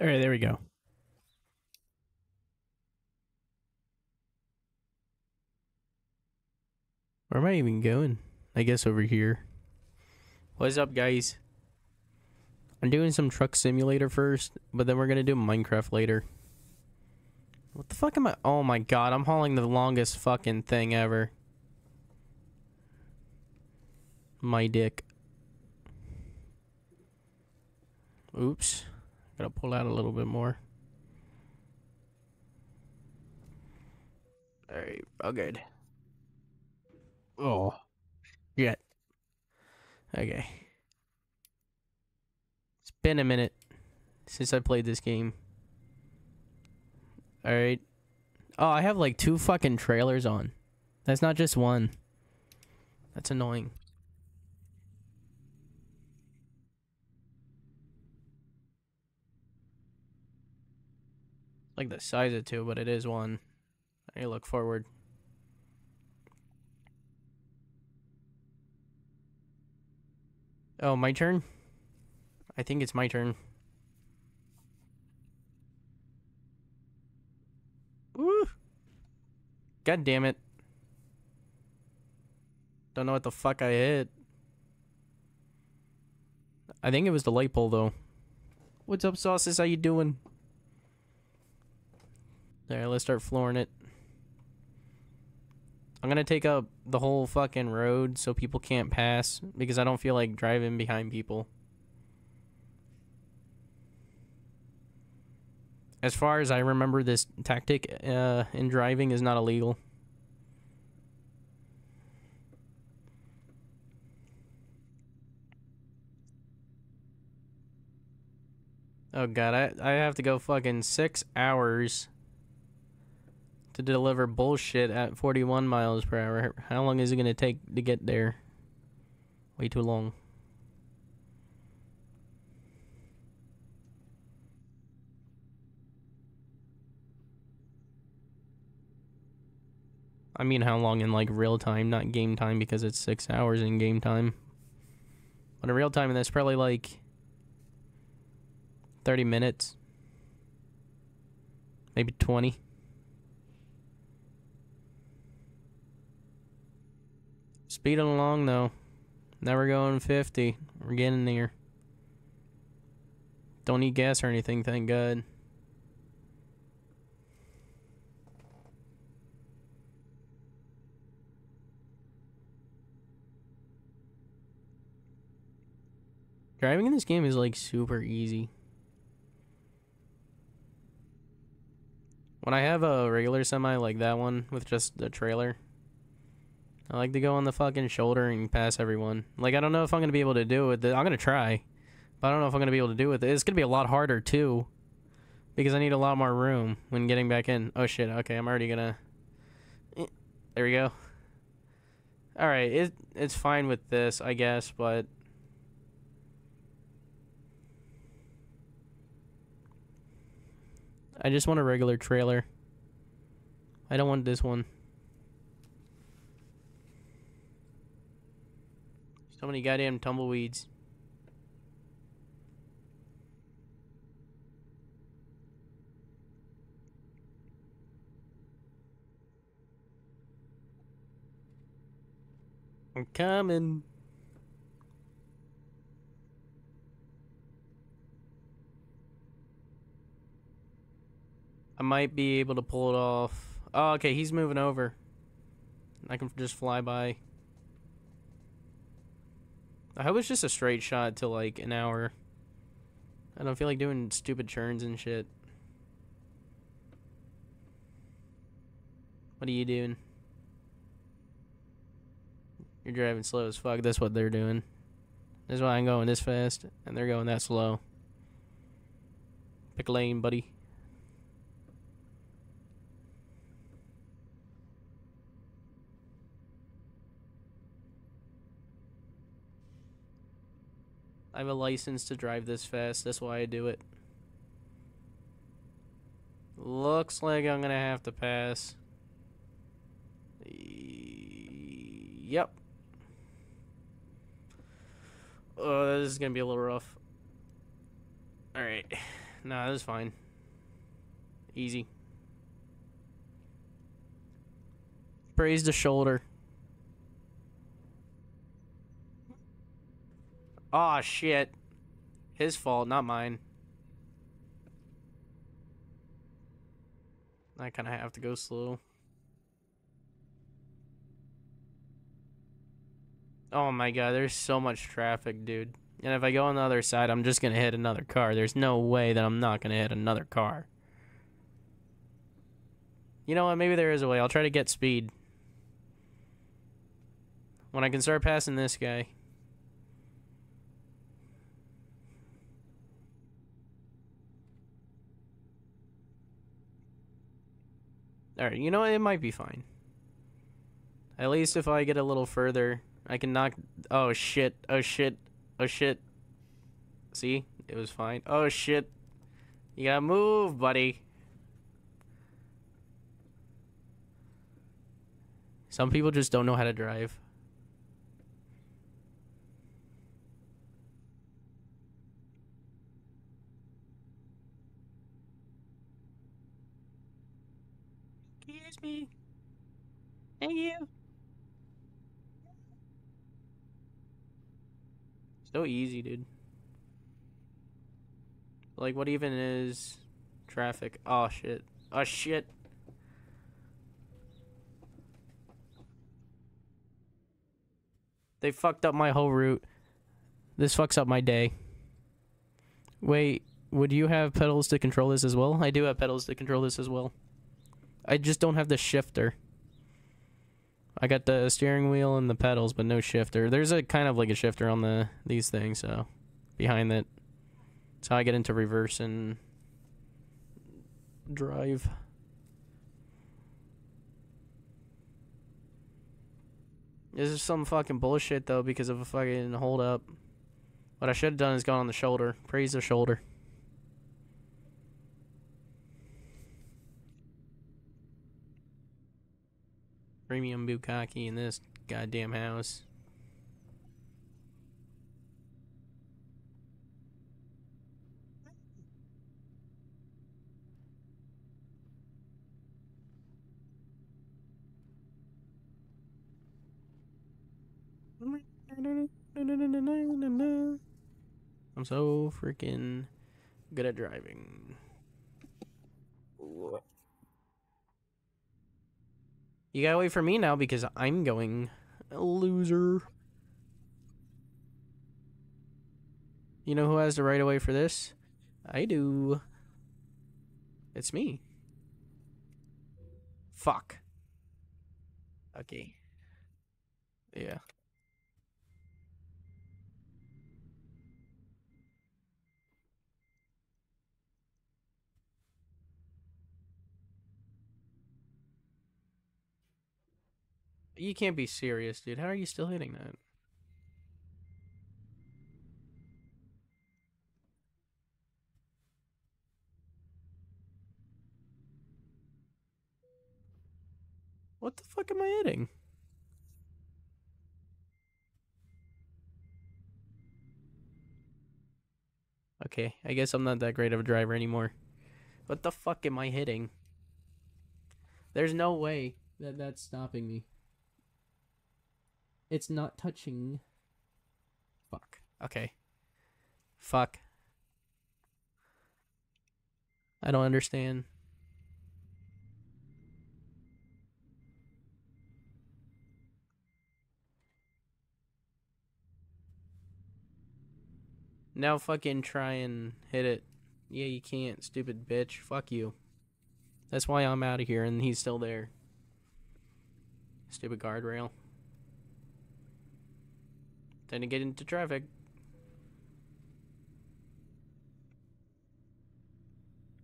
All right, there we go. Where am I even going? I guess over here. What's up, guys? I'm doing some truck simulator first, but then we're gonna do Minecraft later. What the fuck am I? Oh my god, I'm hauling the longest fucking thing ever. My dick. Oops. Gotta pull out a little bit more. Alright, all good. Oh. Yeah. Okay. It's been a minute since I played this game. Alright. Oh, I have like two fucking trailers on. That's not just one. That's annoying. Like the size of two, but it is one. I look forward. Oh, my turn? I think it's my turn. Woo! God damn it. Don't know what the fuck I hit. I think it was the light pole though. What's up, sauces? How you doing? There, let's start flooring it. I'm gonna take up the whole fucking road so people can't pass because I don't feel like driving behind people. As far as I remember, this tactic uh, in driving is not illegal. Oh god, I, I have to go fucking six hours to deliver bullshit at 41 miles per hour. How long is it going to take to get there? Way too long. I mean how long in like real time, not game time because it's six hours in game time. But in real time, that's probably like 30 minutes. Maybe 20. Speeding along though. Never going 50. We're getting near. Don't need gas or anything, thank God. Driving in this game is like super easy. When I have a regular semi like that one with just the trailer, I like to go on the fucking shoulder and pass everyone. Like, I don't know if I'm going to be able to do it. I'm going to try. But I don't know if I'm going to be able to do it. It's going to be a lot harder, too. Because I need a lot more room when getting back in. Oh, shit. Okay, I'm already going to... Eh, there we go. Alright, it, it's fine with this, I guess, but... I just want a regular trailer. I don't want this one. So many goddamn tumbleweeds. I'm coming. I might be able to pull it off. Oh, okay, he's moving over. I can just fly by. I hope it's just a straight shot to like an hour. I don't feel like doing stupid turns and shit. What are you doing? You're driving slow as fuck. That's what they're doing. That's why I'm going this fast, and they're going that slow. Pick a lane, buddy. I have a license to drive this fast. That's why I do it. Looks like I'm gonna have to pass. Yep. Oh, this is gonna be a little rough. Alright. Nah, that's fine. Easy. Praise the shoulder. Aw, shit. His fault, not mine. I kind of have to go slow. Oh my god, there's so much traffic, dude. And if I go on the other side, I'm just gonna hit another car. There's no way that I'm not gonna hit another car. You know what? Maybe there is a way. I'll try to get speed. When I can start passing this guy. Alright, you know? It might be fine. At least if I get a little further, I can knock... Oh, shit. Oh, shit. Oh, shit. See? It was fine. Oh, shit. You gotta move, buddy. Some people just don't know how to drive. Me. Thank you. So easy, dude. Like, what even is traffic? Oh, shit. Oh, shit. They fucked up my whole route. This fucks up my day. Wait, would you have pedals to control this as well? I do have pedals to control this as well. I just don't have the shifter. I got the steering wheel and the pedals, but no shifter. There's a kind of like a shifter on the these things, so behind that. That's how I get into reverse and drive. This is some fucking bullshit though because of a fucking hold up. What I should have done is gone on the shoulder. Praise the shoulder. Premium bukkake in this goddamn house. I'm so freaking good at driving. You gotta wait for me now because I'm going loser. You know who has the right of way for this? I do. It's me. Fuck. Okay. Yeah. You can't be serious, dude. How are you still hitting that? What the fuck am I hitting? Okay, I guess I'm not that great of a driver anymore. What the fuck am I hitting? There's no way that that's stopping me. It's not touching. Fuck. Okay. Fuck. I don't understand. Now fucking try and hit it. Yeah, you can't, stupid bitch. Fuck you. That's why I'm out of here and he's still there. Stupid guardrail. Time to get into traffic.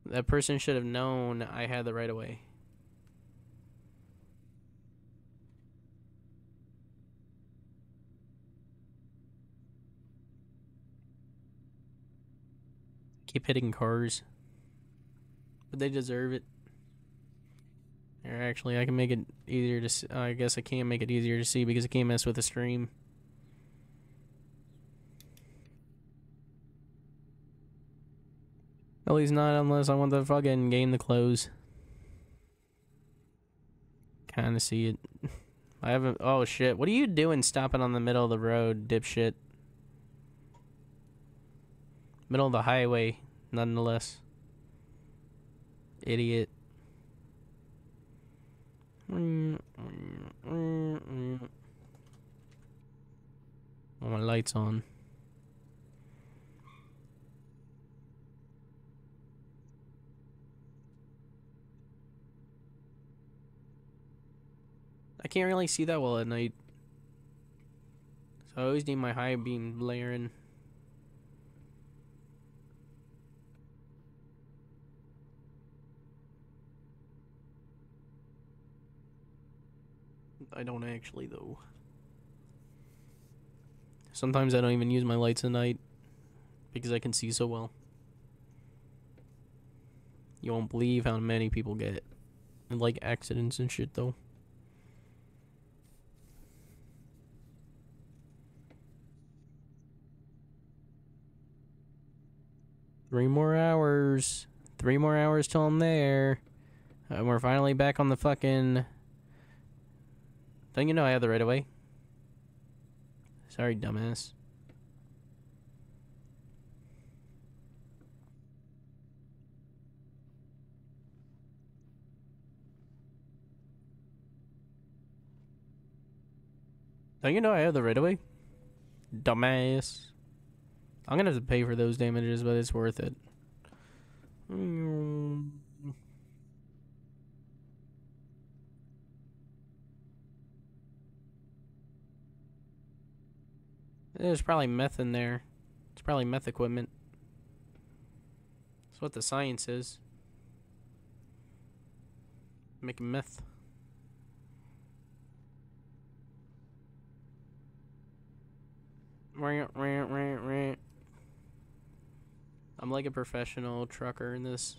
That person should have known I had the right of way. Keep hitting cars. But they deserve it. Or actually, I can make it easier to. See. I guess I can't make it easier to see because I can't mess with the stream. At least not unless I want the fucking game to close. Kinda see it. I haven't. Oh shit! What are you doing stopping on the middle of the road, dipshit? Middle of the highway, nonetheless. Idiot. My lights on. I can't really see that well at night. So I always need my high beam blaring. I don't actually though. Sometimes I don't even use my lights at night because I can see so well. You won't believe how many people get in like accidents and shit though. Three more hours. Three more hours till I'm there. And we're finally back on the fucking... Don't you know I have the right of way? Sorry, dumbass. Don't you know I have the right of way? Dumbass. I'm gonna have to pay for those damages, but it's worth it. There's probably meth in there. It's probably meth equipment. That's what the science is. Making meth. I'm like a professional trucker in this.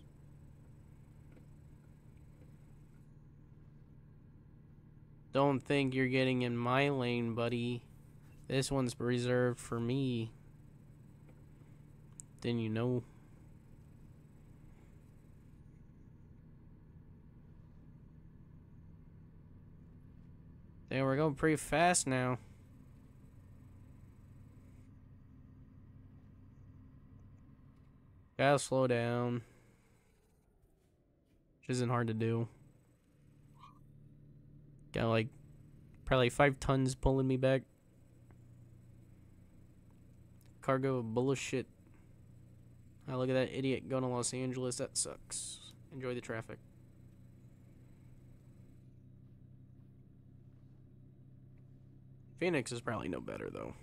Don't think you're getting in my lane, buddy. This one's reserved for me. Then you know. Damn, we're going pretty fast now. Gotta slow down. Which isn't hard to do. Got like probably five tons pulling me back. Cargo bullshit. Oh, look at that idiot going to Los Angeles. That sucks. Enjoy the traffic. Phoenix is probably no better, though.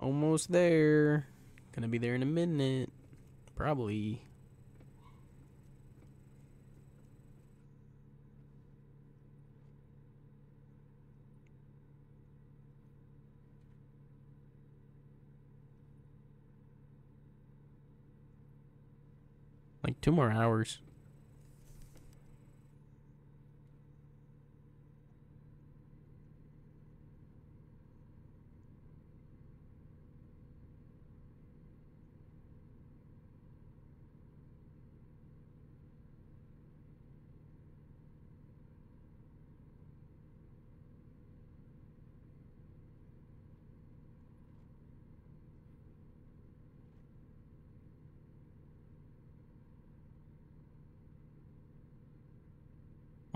Almost there. Gonna be there in a minute. Probably. Like two more hours.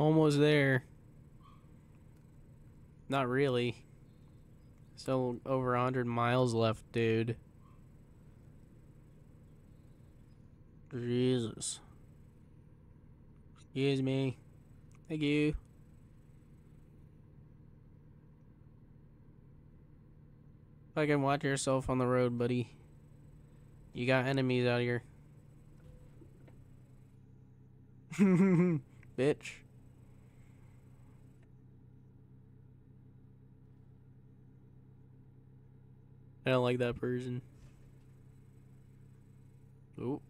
Almost there. Not really. Still over 100 miles left, dude. Jesus. Excuse me. Thank you. Fucking watch yourself on the road, buddy. You got enemies out here. Bitch. I don't like that person. Ooh.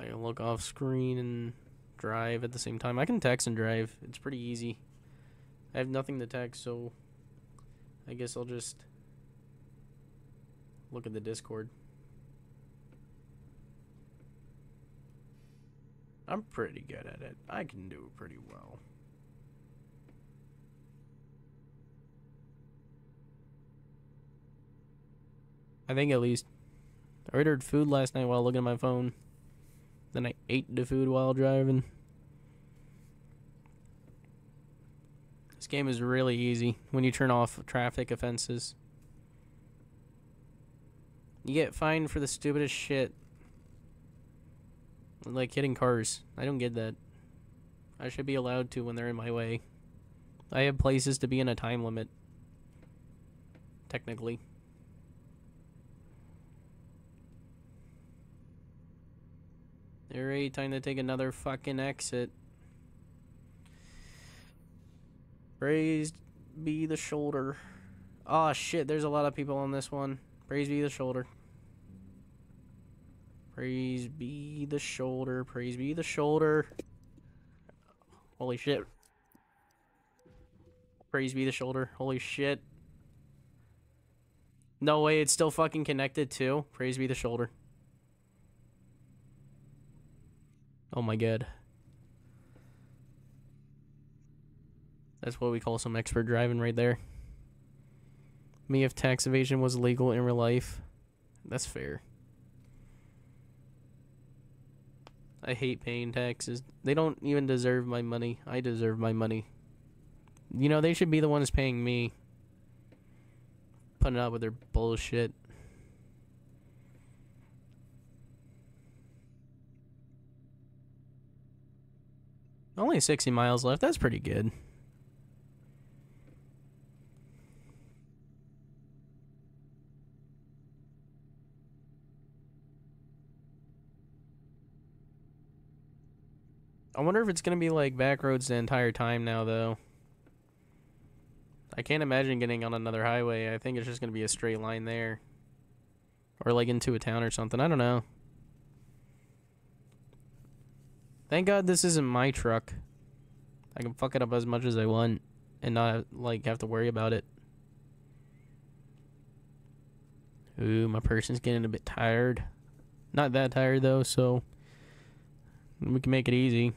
I can look off screen and drive at the same time. I can text and drive. It's pretty easy. I have nothing to text, so I guess I'll just look at the Discord. I'm pretty good at it. I can do it pretty well. I think at least. I ordered food last night while looking at my phone. Then I ate the food while driving. This game is really easy when you turn off traffic offenses. You get fined for the stupidest shit. Like hitting cars. I don't get that. I should be allowed to when they're in my way. I have places to be in a time limit. Technically. Alright, time to take another fucking exit. Praised be the shoulder. Oh shit, there's a lot of people on this one. Praise be the shoulder. Praise be the shoulder. Praise be the shoulder. Holy shit. Praise be the shoulder. Holy shit. No way, it's still fucking connected too. Praise be the shoulder. Oh my god. That's what we call some expert driving right there. Me if tax evasion was legal in real life. That's fair. I hate paying taxes. They don't even deserve my money. I deserve my money. You know, they should be the ones paying me. Putting up with their bullshit. Only 60 miles left. That's pretty good. I wonder if it's going to be like back roads the entire time now, though. I can't imagine getting on another highway. I think it's just going to be a straight line there. Or like into a town or something. I don't know. Thank God this isn't my truck. I can fuck it up as much as I want and not like have to worry about it. Ooh, my person's getting a bit tired. Not that tired though, so we can make it easy.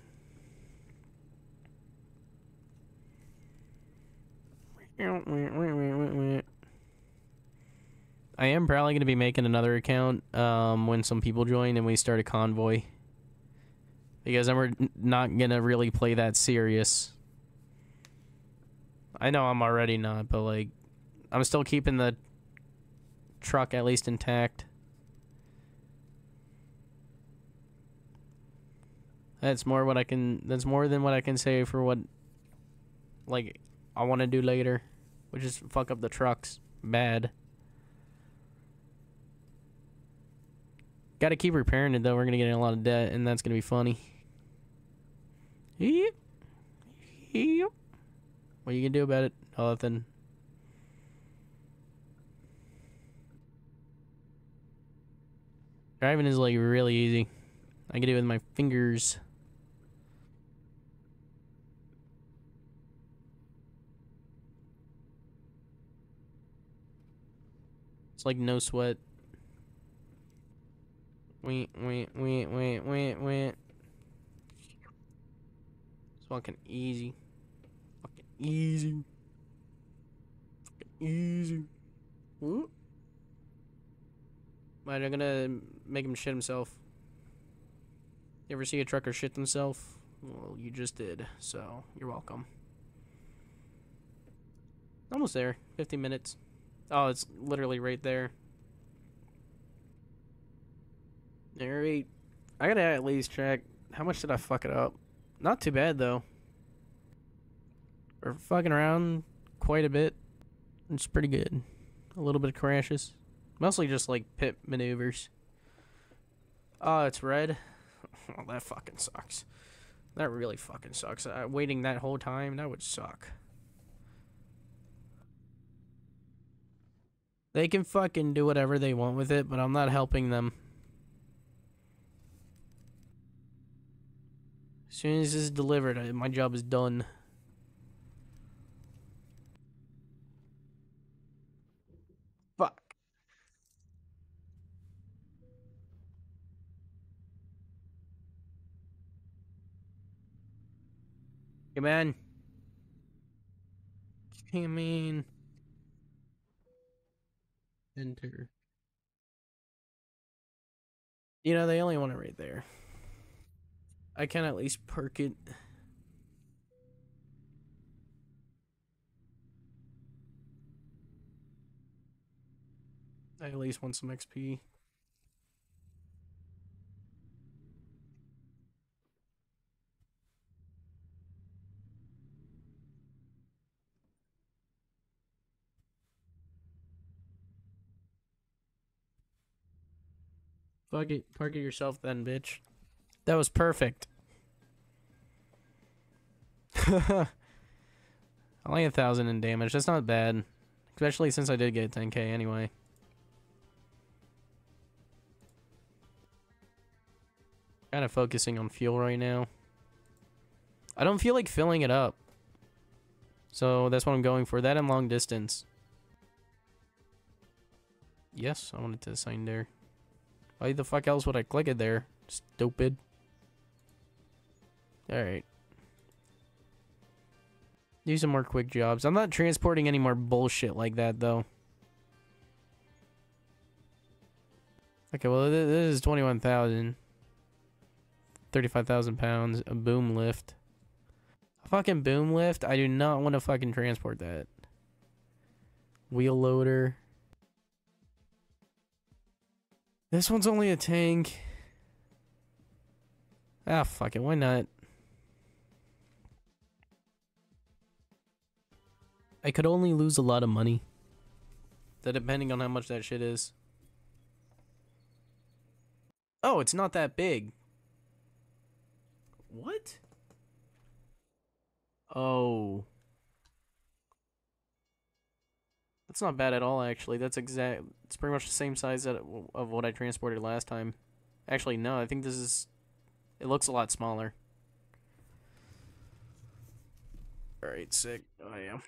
I am probably going to be making another account um, when some people join and we start a convoy. Because I'm not going to really play that serious. I know I'm already not, but like, I'm still keeping the truck at least intact. That's more what I can, that's more than what I can say for what, like, I want to do later. Which is fuck up the trucks. Bad. Gotta keep repairing it though. We're gonna get in a lot of debt, and that's gonna be funny. Yep. Yep. What are you gonna do about it? Nothing. Driving is like really easy. I can do it with my fingers. It's like no sweat. Wait, wait, wait, wait, wait, wait. Fucking easy. Fucking easy. Fucking easy. Ooh. Am I'm gonna make him shit himself? You ever see a trucker shit themselves? Well, you just did, so you're welcome. Almost there. 50 minutes. Oh, it's literally right there. Alright. I gotta at least check. How much did I fuck it up? Not too bad, though. We're fucking around quite a bit. It's pretty good. A little bit of crashes. Mostly just, like, pit maneuvers. Oh, it's red? well, that fucking sucks. That really fucking sucks. Uh, waiting that whole time, that would suck. They can fucking do whatever they want with it, but I'm not helping them. As soon as this is delivered, my job is done. Fuck. Come on. Come in. Enter. You know, they only want it right there. I can at least perk it. I at least want some XP. Fuck it. Park it yourself then, bitch. That was perfect. Only a thousand in damage. That's not bad. Especially since I did get 10k anyway. Kind of focusing on fuel right now. I don't feel like filling it up. So that's what I'm going for. That and long distance. Yes, I wanted to sign there. Why the fuck else would I click it there? Stupid. Alright. Do some more quick jobs. I'm not transporting any more bullshit like that, though. Okay, well, this is 21,000. 35,000 pounds. A boom lift. A fucking boom lift? I do not want to fucking transport that. Wheel loader. This one's only a tank. Ah, fuck it. Why not? I could only lose a lot of money. That depending on how much that shit is. Oh, it's not that big. What? Oh. That's not bad at all, actually. That's exact. It's pretty much the same size of what I transported last time. Actually, no. I think this is. It looks a lot smaller. All right, sick. Oh yeah.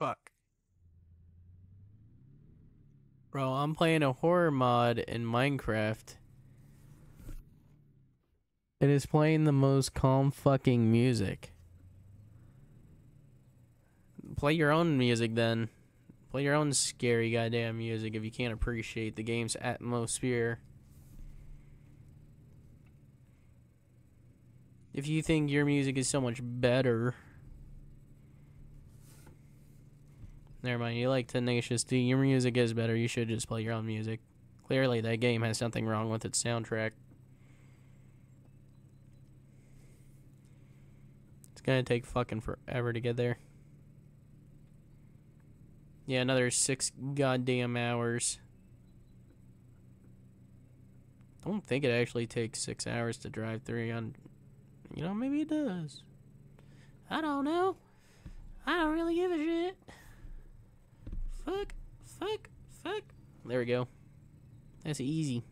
Fuck. Bro, I'm playing a horror mod in Minecraft. It is playing the most calm fucking music. Play your own music then. Play your own scary goddamn music if you can't appreciate the game's atmosphere. If you think your music is so much better. Never mind, you like Tenacious D. Your music is better. You should just play your own music. Clearly, that game has something wrong with its soundtrack. It's gonna take fucking forever to get there. Yeah, another six goddamn hours. I don't think it actually takes six hours to drive three on. You know, maybe it does. I don't know. I don't really give a shit. Fuck, fuck, fuck. There we go. That's easy.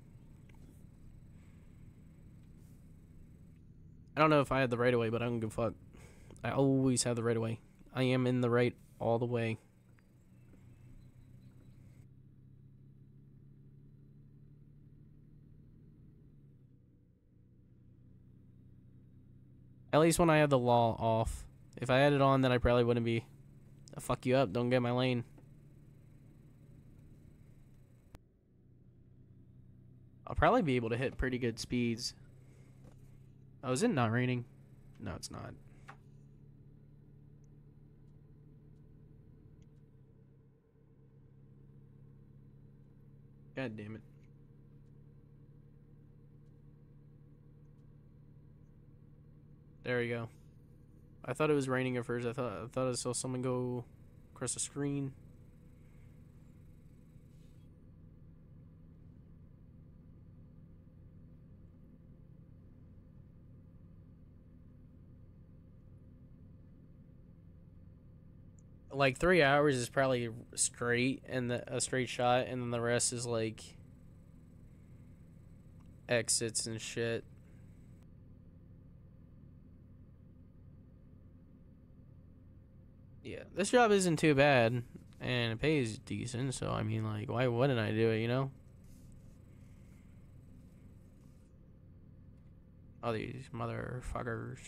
I don't know if I had the right of way, but I don't give a fuck. I always have the right of way. I am in the right all the way. At least when I have the law off. If I had it on, then I probably wouldn't be. I'll fuck you up. Don't get my lane. I'll probably be able to hit pretty good speeds. Oh, is it not raining? No, it's not. God damn it. There we go. I thought it was raining at first. I thought I thought I saw someone go across the screen. Like three hours is probably straight and the, a straight shot, and then the rest is like exits and shit. Yeah, this job isn't too bad, and it pays decent. So I mean, like, why wouldn't I do it? You know? All these motherfuckers.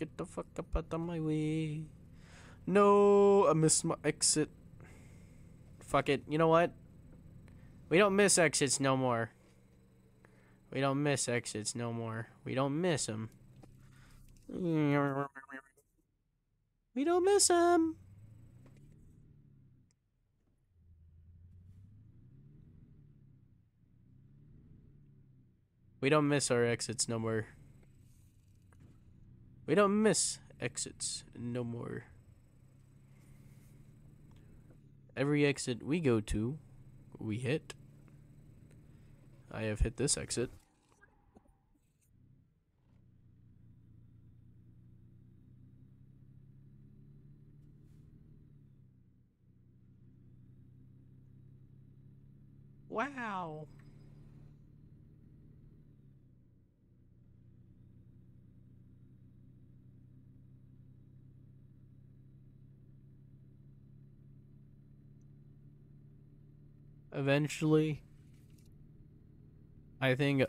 Get the fuck up out of my way. No, I missed my exit. Fuck it. You know what? We don't miss exits no more. We don't miss exits no more. We don't miss them. We don't miss them. We don't miss our exits no more. We don't miss exits no more. Every exit we go to, we hit. I have hit this exit. Wow. Eventually, I think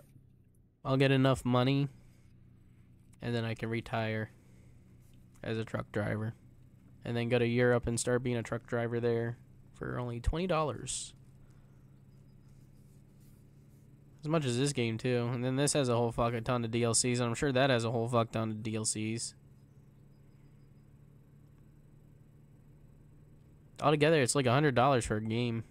I'll get enough money and then I can retire as a truck driver and then go to Europe and start being a truck driver there for only $20. As much as this game too. And then this has a whole fucking ton of DLCs and I'm sure that has a whole fuck ton of DLCs. Altogether, it's like a $100 for a game.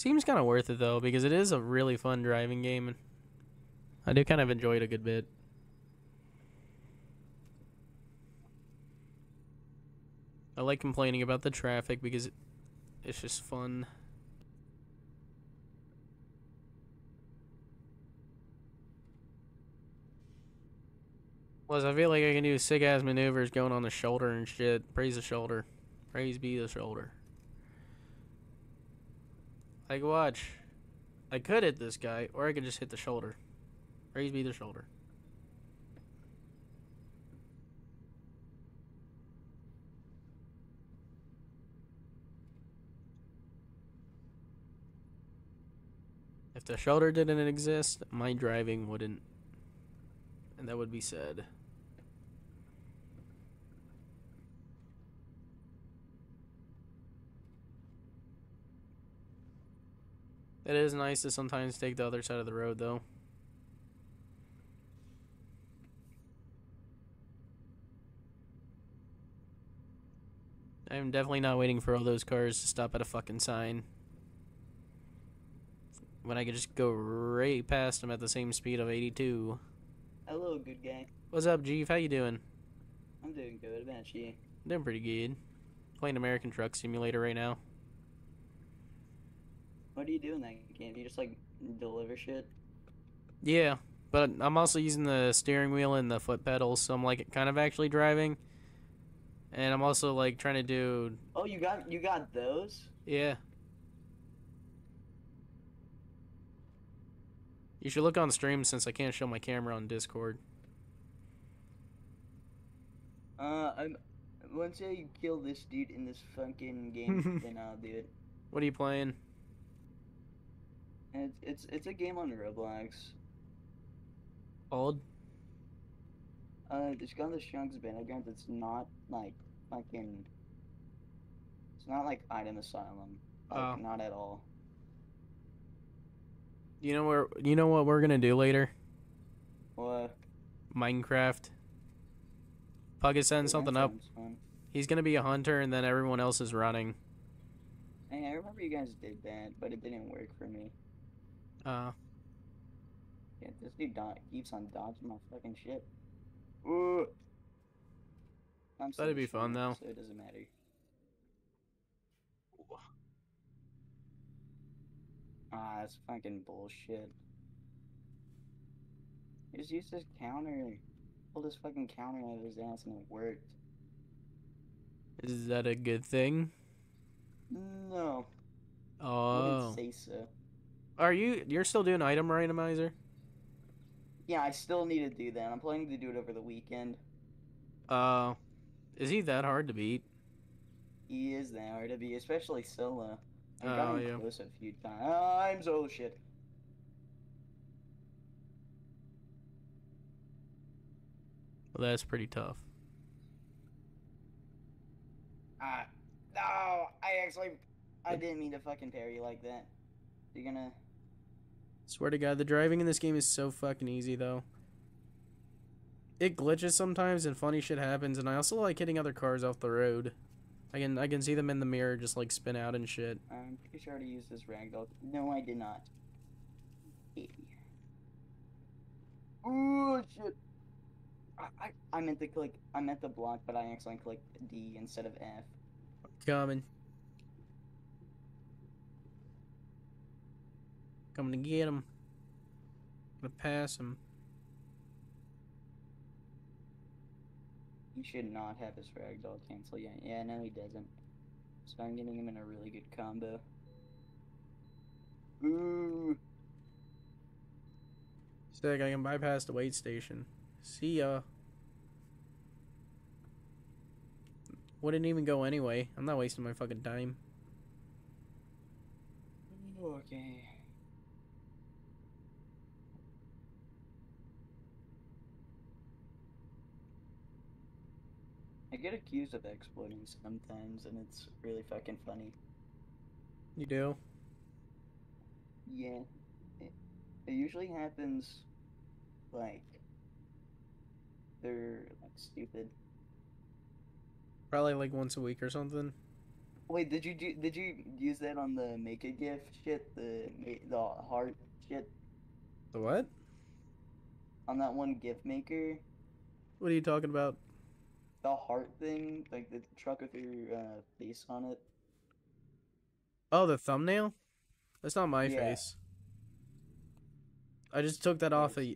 Seems kind of worth it though, because it is a really fun driving game. And I do kind of enjoy it a good bit. I like complaining about the traffic because it's just fun. Plus, I feel like I can do sick ass maneuvers going on the shoulder and shit. Praise the shoulder. Praise be the shoulder. Like, watch. I could hit this guy, or I could just hit the shoulder. Raise me the shoulder. If the shoulder didn't exist, my driving wouldn't. And that would be sad. It is nice to sometimes take the other side of the road, though. I'm definitely not waiting for all those cars to stop at a fucking sign. When I could just go right past them at the same speed of 82. Hello, GudGuy. What's up, Jeeve? How you doing? I'm doing good. About you? Doing pretty good. Playing American Truck Simulator right now. What do you do in that game? Do you just like deliver shit? Yeah, but I'm also using the steering wheel and the foot pedals, so I'm like kind of actually driving. And I'm also like trying to do. Oh, you got you got those? Yeah. You should look on stream since I can't show my camera on Discord. Uh, I'm. Once I kill this dude in this fucking game, then I'll do it. What are you playing? It's it's it's a game on Roblox. Old? Uh, it's called the Shunk's Battlegrounds. It's not like fucking. It's not like item asylum. Like, Oh. not at all. You know where? You know what we're gonna do later? What? Minecraft. Pug is setting That something up. fun. He's gonna be a hunter, and then everyone else is running. Hey, I remember you guys did that, but it didn't work for me. Uh, Yeah, this dude do- keeps on dodging my fucking shit. Ooh. I'm That'd be fun, though. So it doesn't matter. Ah, that's fucking bullshit. He just used his counter. Pulled his fucking counter out of his ass and it worked. is that a good thing? No. I Oh, wouldn't say so. Are you? You're still doing item randomizer? Yeah, I still need to do that. I'm planning to do it over the weekend. Uh, is he that hard to beat? He is that hard to beat, especially solo. I Oh, got him yeah. close a few times. Oh, I'm so shit. Well, that's pretty tough. Ah, no! I actually, I didn't mean to fucking parry you like that. You're gonna. Swear to God, the driving in this game is so fucking easy though. It glitches sometimes and funny shit happens, and I also like hitting other cars off the road. I can I can see them in the mirror just like spin out and shit. I'm pretty sure I already used this ragdoll. No, I did not. Ooh, shit. I, I, I meant to click. I meant to block, but I accidentally clicked D instead of F. Coming. Coming to get him. Gonna pass him. He should not have his ragdoll cancel yet. Yeah, no, he doesn't. So I'm getting him in a really good combo. Ooh. Sick, I can bypass the weight station. See ya. Wouldn't even go anyway. I'm not wasting my fucking time. Okay. I get accused of exploiting sometimes, and it's really fucking funny. You do? Yeah. It, it usually happens, like, they're, like, stupid. Probably like once a week or something. Wait, did you do, did you use that on the make a gift shit, the the heart shit, The what? on that one gift maker, What are you talking about? The heart thing, like the truck with your uh, face on it? Oh, the thumbnail? That's not my Yeah. face. I just took that off of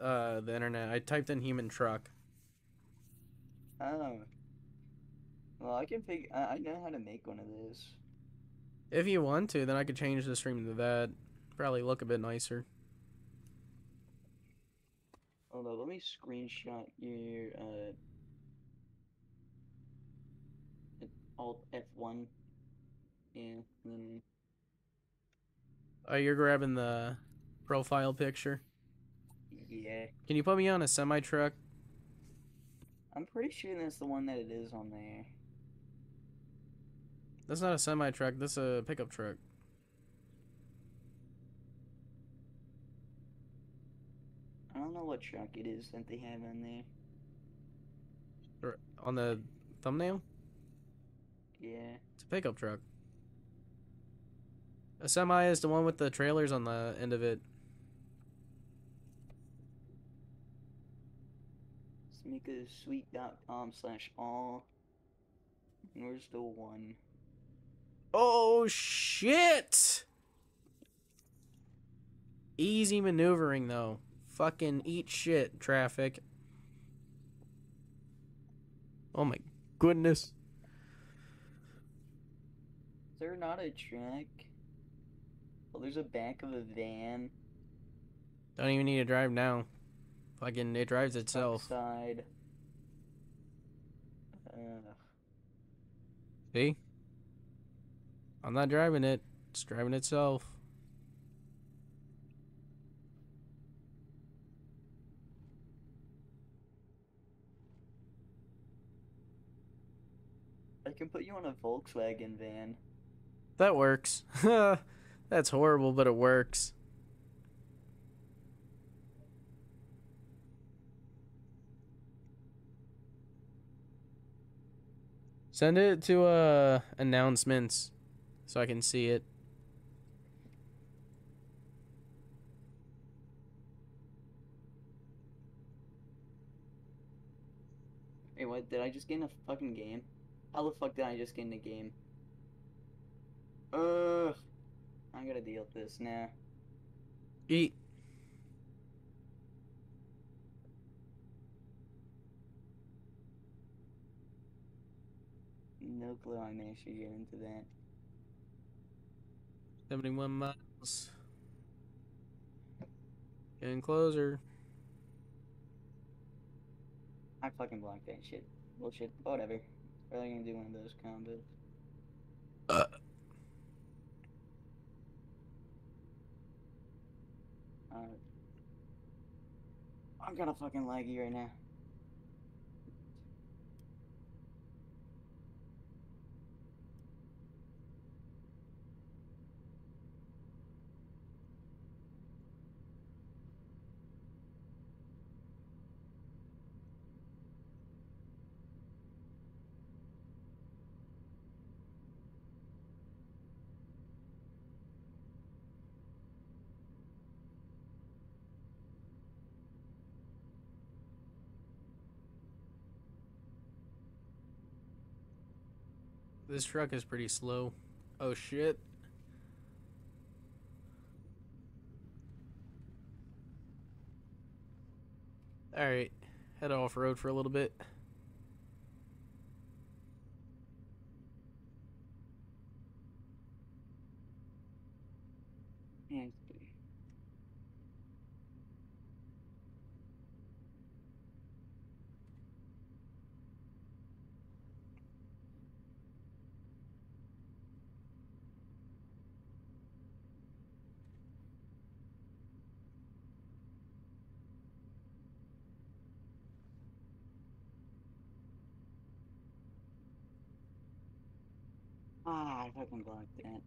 uh, the internet. I typed in human truck. Oh. Well, I can figure. I, I know how to make one of those. If you want to, then I could change the stream to that. Probably look a bit nicer. Hold on, let me screenshot your uh. Alt F1. Yeah, and then Oh, you're grabbing the profile picture. yeah. Can you put me on a semi truck? I'm pretty sure that's the one that it is on there. That's not a semi truck. That's a pickup truck. I don't know what truck it is that they have on there. Or on the thumbnail. Yeah. It's a pickup truck. A semi is the one with the trailers on the end of it. Smeekasweet.com slash all. Where's the one? Oh shit! Easy maneuvering though. Fucking eat shit, traffic. Oh my goodness. There not a track? Well, there's a back of a van. Don't even need to drive now. Fucking it drives itself. Side. Uh, See? I'm not driving it. It's driving itself. I can put you on a Volkswagen van. That works. That's horrible, but it works. Send it to uh announcements so I can see it. Wait, what? Did I just get in a fucking game? How the fuck did I just get in a game? Ugh. I gotta deal with this now. Eat. No clue I managed to get into that. 71 miles. Getting closer. I fucking blocked that shit. Bullshit. Whatever. Probably gonna do one of those combos. Uh. Alright. I'm kinda fucking laggy right now. This truck is pretty slow. Oh shit. Alright, head off road for a little bit. Yeah, I fucking blocked that.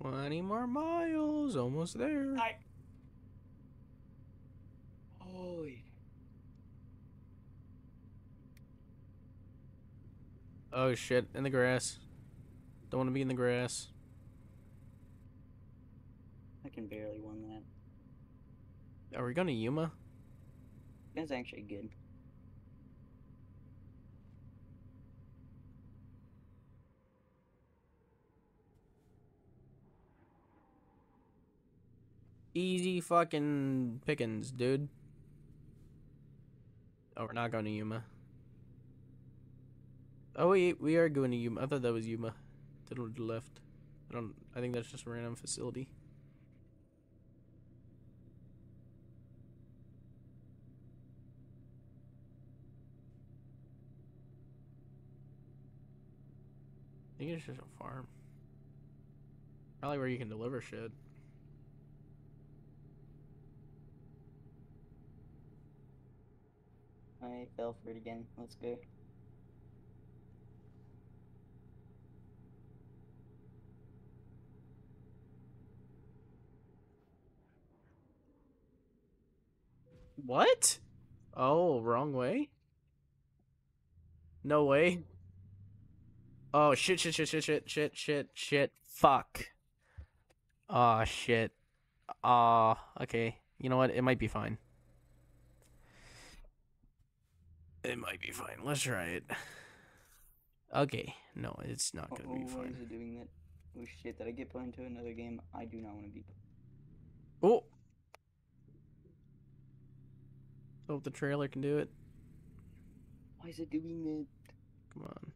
20 more miles, almost there. I. Holy. Oh shit, in the grass. Don't want to be in the grass. I can barely win that. Are we going to Yuma? That's actually good. Easy fucking pickings, dude. Oh, we're not going to Yuma. Oh wait, we are going to Yuma. I thought that was Yuma. To the left. I don't. I think that's just a random facility. I think it's just a farm. Probably where you can deliver shit. I fell for it again. Let's go. What? Oh, wrong way? No way. Oh, shit, shit, shit, shit, shit, shit, shit, shit. Fuck. Aw, shit. Ah, okay. You know what? It might be fine. It might be fine. Let's try it. Okay. No, it's not Oh, gonna be oh, why is it doing that? Oh shit, did I get put into another game? I do not want to be. Oh! Hope the trailer can do it. Why is it doing that? Come on.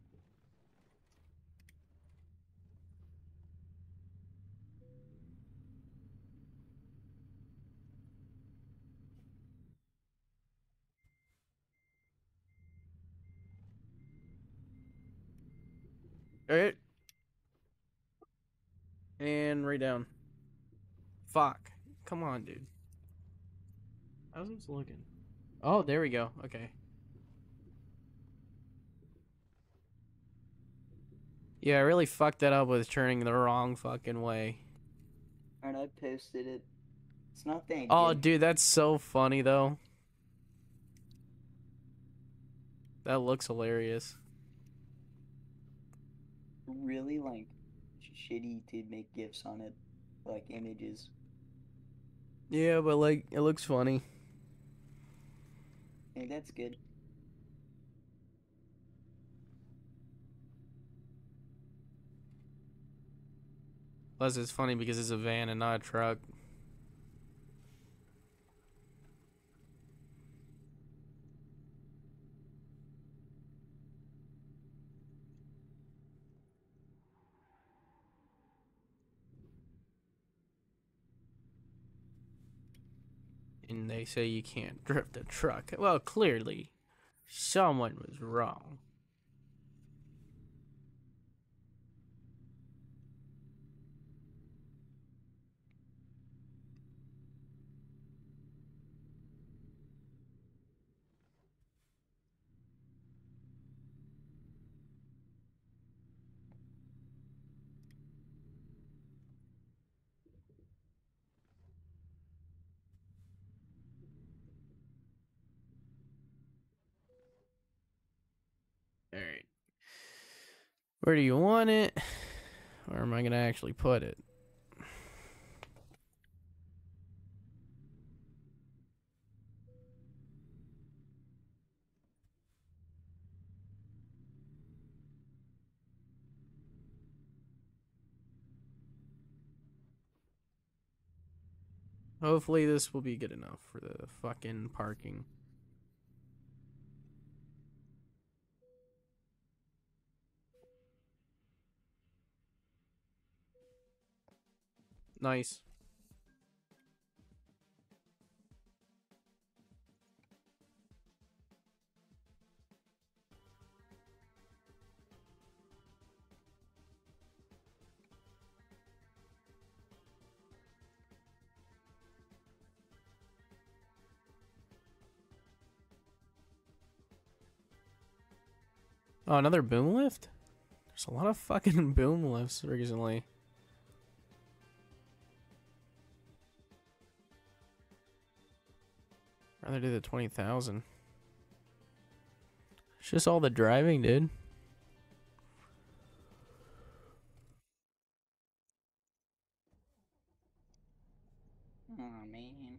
Alright. And right down. Fuck. Come on, dude. How's this looking? Oh, there we go. Okay. Yeah, I really fucked that up with turning the wrong fucking way. And I posted it. It's not that Oh, good. dude, that's so funny though. That looks hilarious. Really like shitty to make gifs on it, like images. Yeah, but like it looks funny. Hey, that's good. Plus, it's funny because it's a van and not a truck. And they say you can't drift a truck. Well, clearly, someone was wrong. All right. Where do you want it? Where am I going to actually put it? Hopefully this will be good enough for the fucking parking. Nice. Oh, another boom lift? There's a lot of fucking boom lifts recently. Rather do the 20,000. It's just all the driving, dude. Oh man.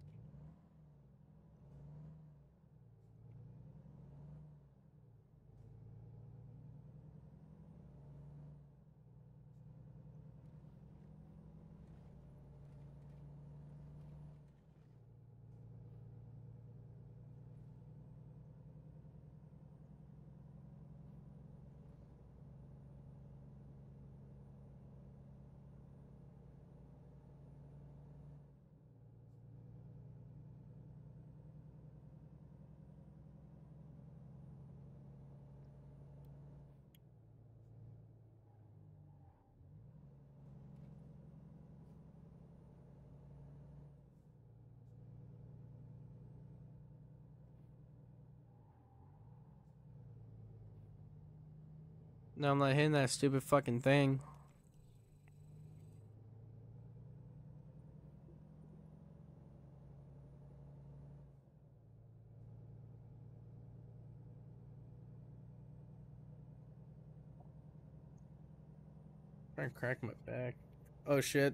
No, I'm not hitting that stupid fucking thing. Trying to crack my back. Oh shit.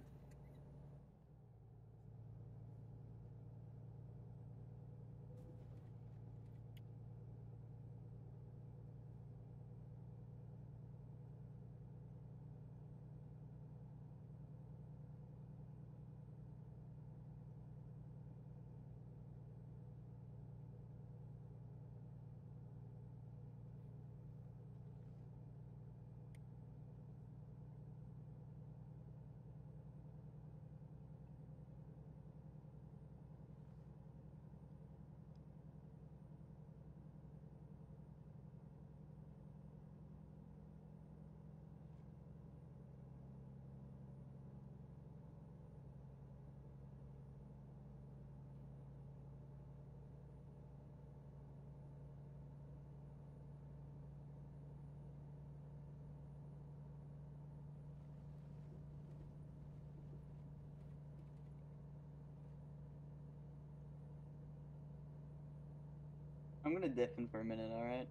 I'm gonna dip in for a minute, alright?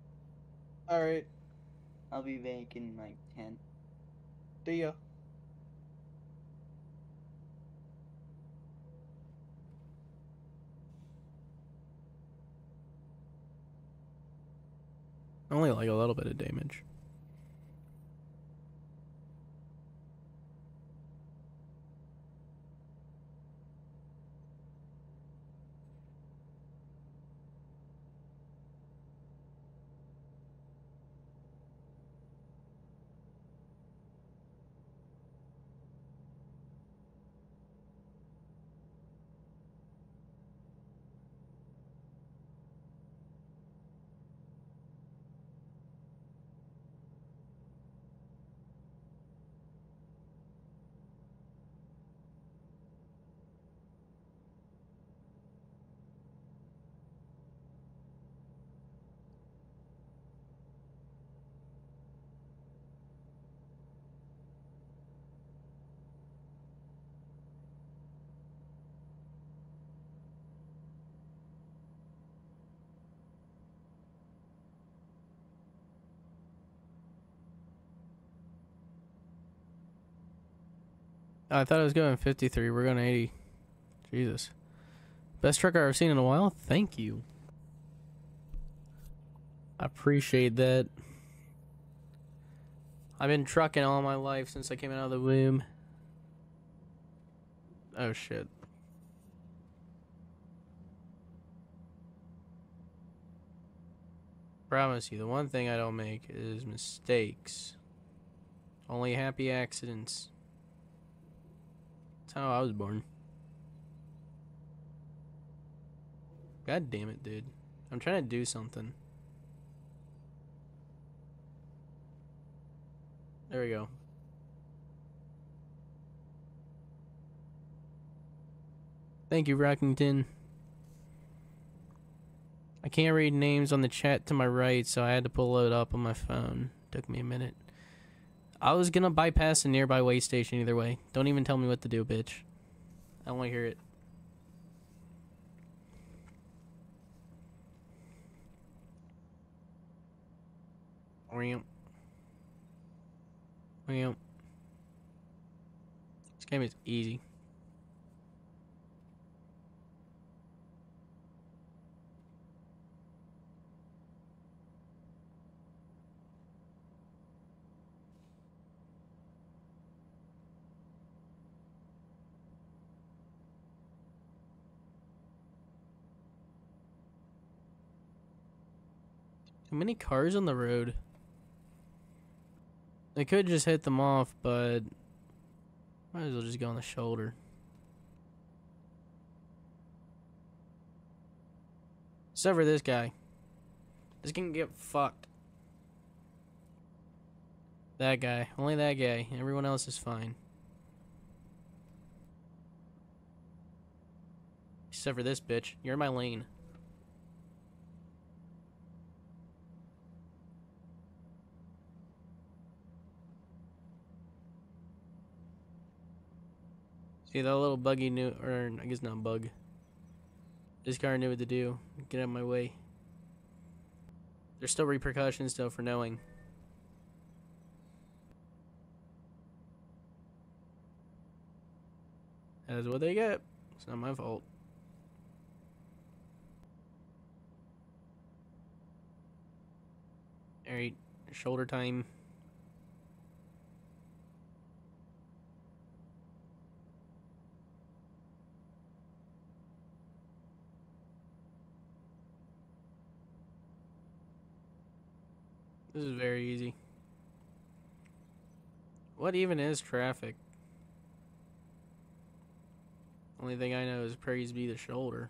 Alright, I'll be back in like 10. see ya. Only like a little bit of damage. I thought I was going 53. We're going 80. Jesus. Best truck I've seen in a while? Thank you. I appreciate that. I've been trucking all my life since I came out of the womb. Oh shit. Promise you, the one thing I don't make is mistakes. Only happy accidents. That's how I was born. God damn it, dude. I'm trying to do something. There we go. Thank you, Rockington. I can't read names on the chat to my right, so I had to pull it up on my phone. Took me a minute. I was gonna bypass a nearby way station either way. Don't even tell me what to do, bitch. I don't want to hear it. Ramp. Ramp. This game is easy. Many cars on the road. They could just hit them off, but might as well just go on the shoulder. Except for this guy. This can get fucked. That guy. Only that guy. Everyone else is fine. Except for this bitch. You're in my lane. See, that little buggy knew, or I guess not bug. This car knew what to do. Get out of my way. There's still repercussions, though, for knowing. That's what they get. It's not my fault. Alright, shoulder time. This is very easy. What even is traffic? Only thing I know is praise be the shoulder.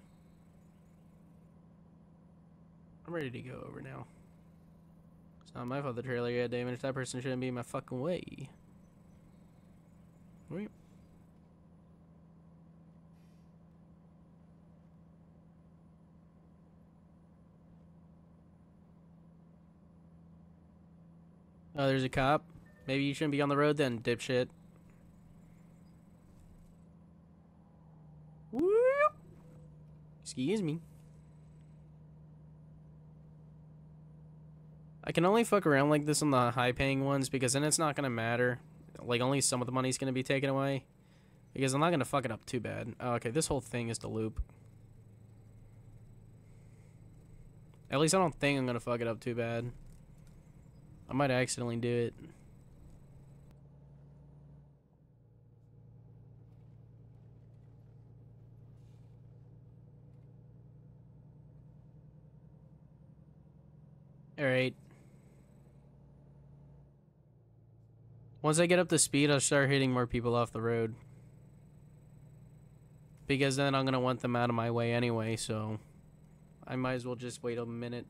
I'm ready to go over now. It's not my fault the trailer got damaged. That person shouldn't be in my fucking way. Wait. Oh, there's a cop. Maybe you shouldn't be on the road then, dipshit. Whoop. Excuse me. I can only fuck around like this on the high paying ones because then it's not gonna matter. Like only some of the money's gonna be taken away. Because I'm not gonna fuck it up too bad. Oh, okay, this whole thing is the loop. At least I don't think I'm gonna fuck it up too bad. I might accidentally do it. Alright. Once I get up to speed, I'll start hitting more people off the road. Because then I'm going to want them out of my way anyway, so... I might as well just wait a minute.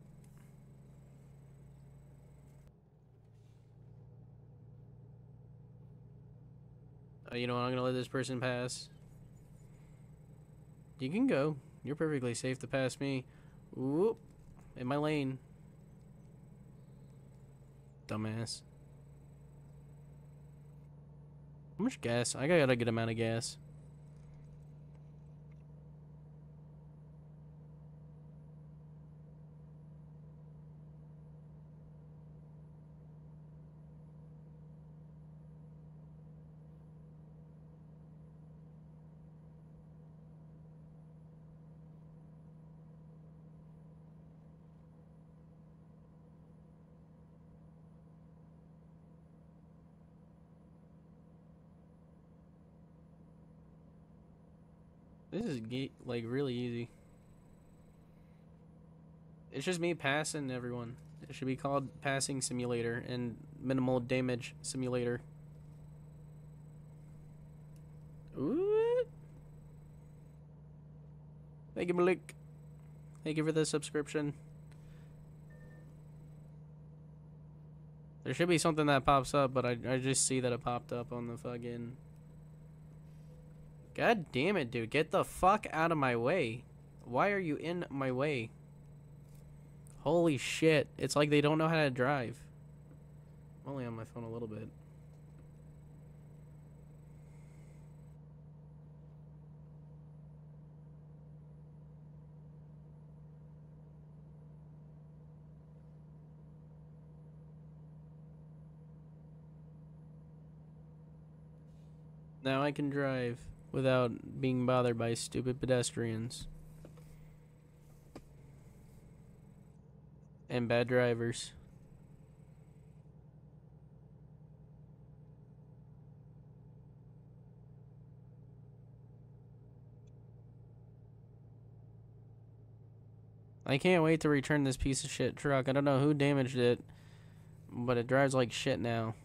Uh, you know what, I'm to let this person pass. You can go. You're perfectly safe to pass me. Whoop. In my lane. Dumbass. How much gas? I got a good amount of gas. This is like really easy. It's just me passing everyone. It should be called passing simulator and minimal damage simulator. Ooh. Thank you, Malik. Thank you for the subscription. There should be something that pops up, but I, I just see that it popped up on the fucking God damn it, dude. Get the fuck out of my way. Why are you in my way? Holy shit. It's like they don't know how to drive. I'm only on my phone a little bit. Now I can drive without being bothered by stupid pedestrians and bad drivers. I can't wait to return this piece of shit truck. I don't know who damaged it, but it drives like shit now.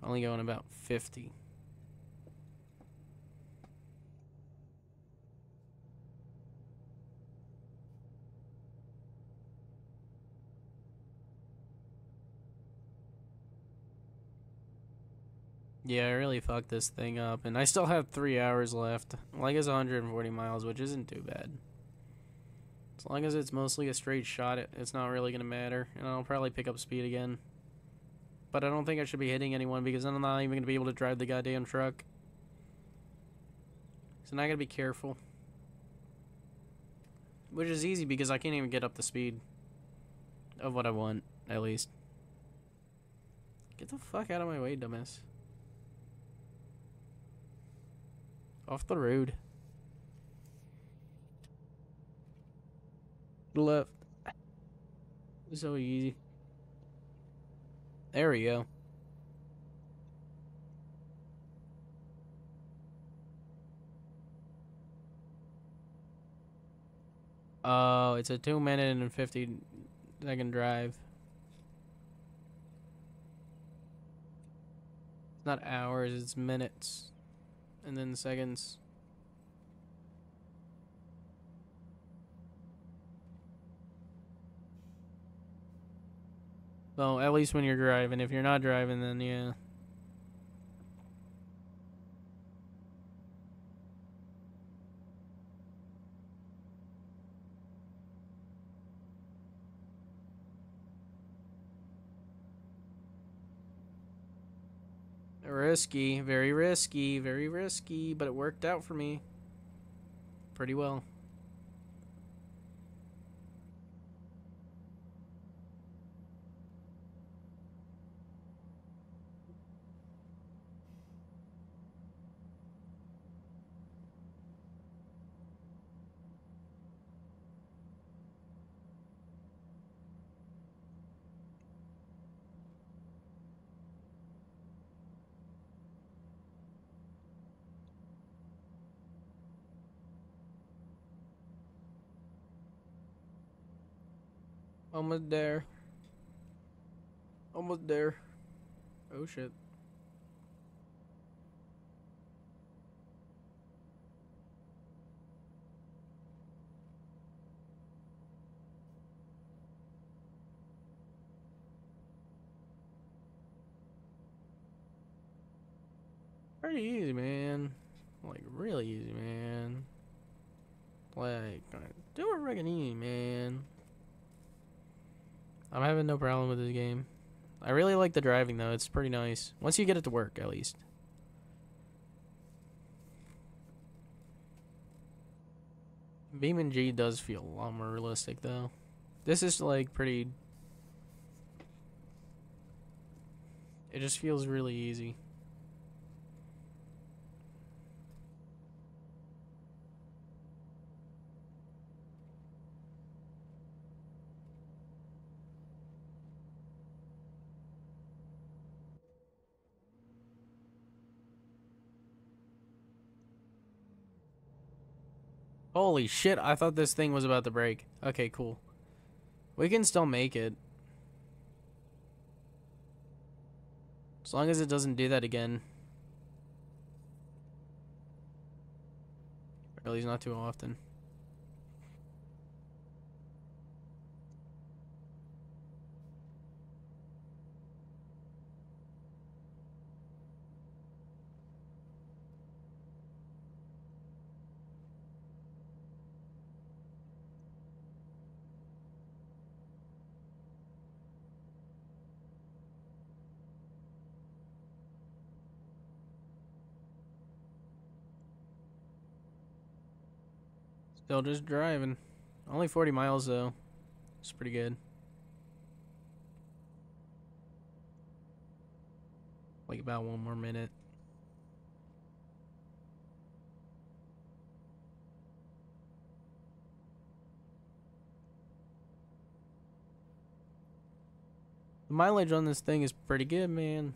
Only going about 50. Yeah, I really fucked this thing up, and I still have three hours left. Like it's 140 miles, which isn't too bad. As long as it's mostly a straight shot, it, it's not really gonna matter, and I'll probably pick up speed again. But I don't think I should be hitting anyone because then I'm not even gonna be able to drive the goddamn truck. So now I gotta be careful. Which is easy because I can't even get up the speed of what I want, at least. Get the fuck out of my way, dumbass. Off the road. Left. So easy. There we go. Oh, it's a two minute and 50 second drive. It's not hours, it's minutes and then seconds. Well, at least when you're driving. If you're not driving, then yeah. Risky, very risky, very risky, but it worked out for me pretty well. Almost there. Almost there. Oh shit. Pretty easy, man. Like really easy, man. Like do it freaking easy, man. I'm having no problem with this game. I really like the driving though. It's pretty nice. Once you get it to work, at least. BeamNG does feel a lot more realistic though. This is like pretty. It just feels really easy. Holy shit, I thought this thing was about to break. Okay, cool. We can still make it. As long as it doesn't do that again. Or at least not too often. Still just driving. Only 40 miles though. It's pretty good. Like about one more minute. The mileage on this thing is pretty good, man.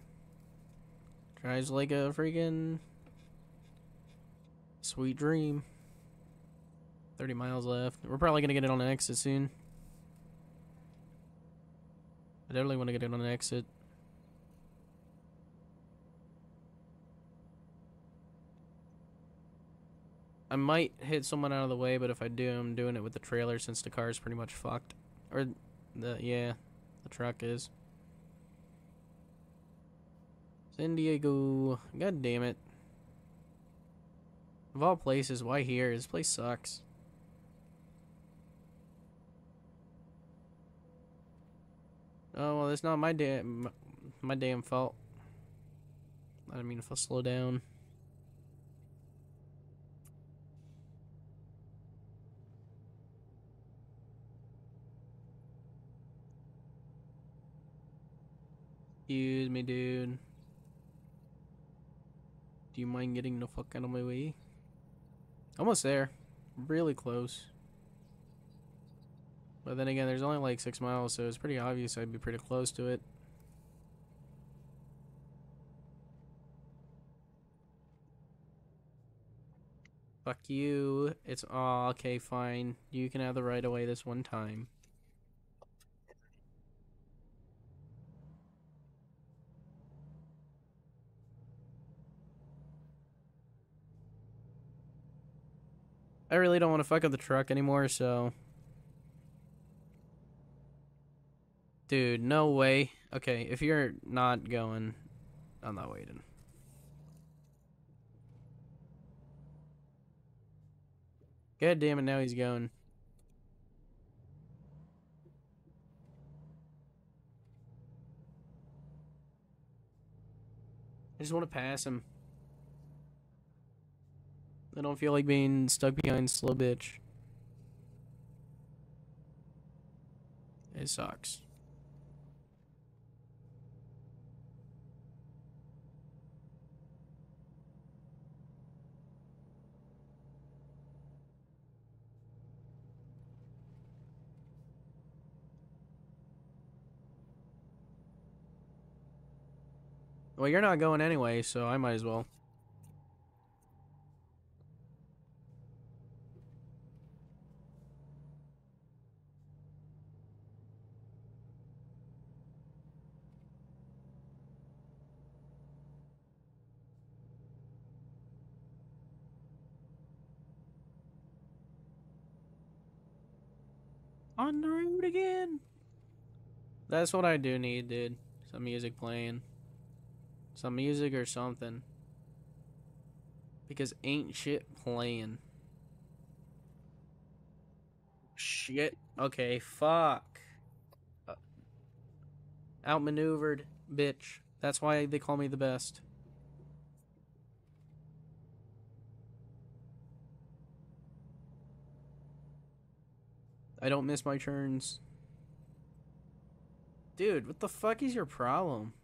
Drives like a freaking sweet dream. 30 miles left. We're probably going to get it on an exit soon. I definitely want to get it on an exit. I might hit someone out of the way, but if I do, I'm doing it with the trailer since the car is pretty much fucked. Or, the yeah, the truck is. San Diego. God damn it. Of all places, why here? This place sucks. Oh well, it's not my damn my damn fault. I didn't mean if I slow down. Excuse me, dude. Do you mind getting the fuck out of my way? Almost there. Really close. But then again, there's only like six miles, so it's pretty obvious I'd be pretty close to it. Fuck you. It's oh, okay, fine. You can have the right away this one time. I really don't want to fuck up the truck anymore, so Dude, no way. Okay, if you're not going, I'm not waiting. God damn it, now he's going. I just want to pass him. I don't feel like being stuck behind slow bitch. It sucks. Well, you're not going anyway, so I might as well. On the road again. That's what I do need, dude. Some music playing. Some music or something. Because ain't shit playing. Shit. Okay, fuck. Uh, outmaneuvered, bitch. That's why they call me the best. I don't miss my turns. Dude, what the fuck is your problem?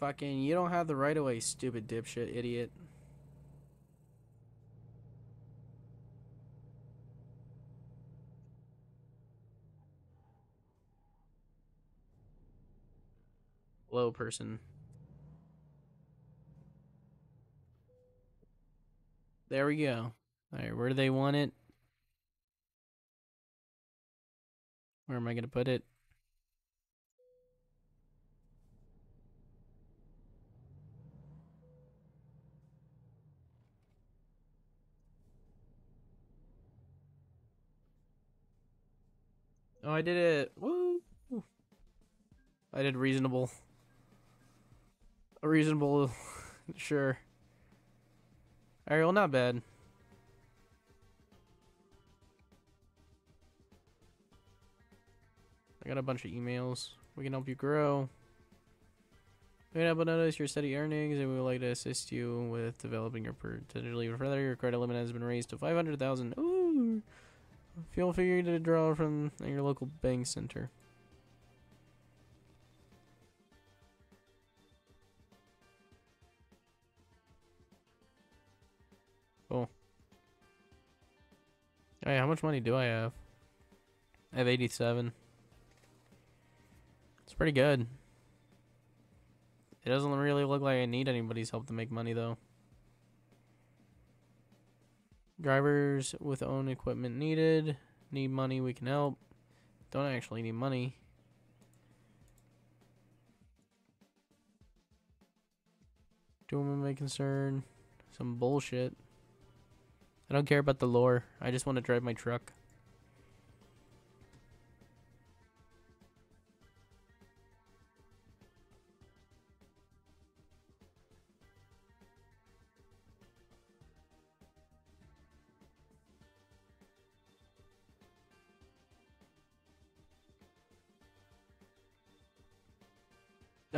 Fucking, you don't have the right of way, stupid dipshit idiot. Low person. There we go. Alright, where do they want it? Where am I going to put it? Oh, I did it. Woo! I did reasonable. A reasonable, sure. Alright, well, not bad. I got a bunch of emails. We can help you grow. We have noticed your steady earnings, and we would like to assist you with developing your potential even further. Your credit limit has been raised to 500000 Ooh! Feel free to draw from your local bank center. Cool. Hey, how much money do I have? I have 87. It's pretty good. It doesn't really look like I need anybody's help to make money, though. Drivers with own equipment needed. Need money, we can help. Don't actually need money. Doing my concern. Some bullshit. I don't care about the lore. I just want to drive my truck.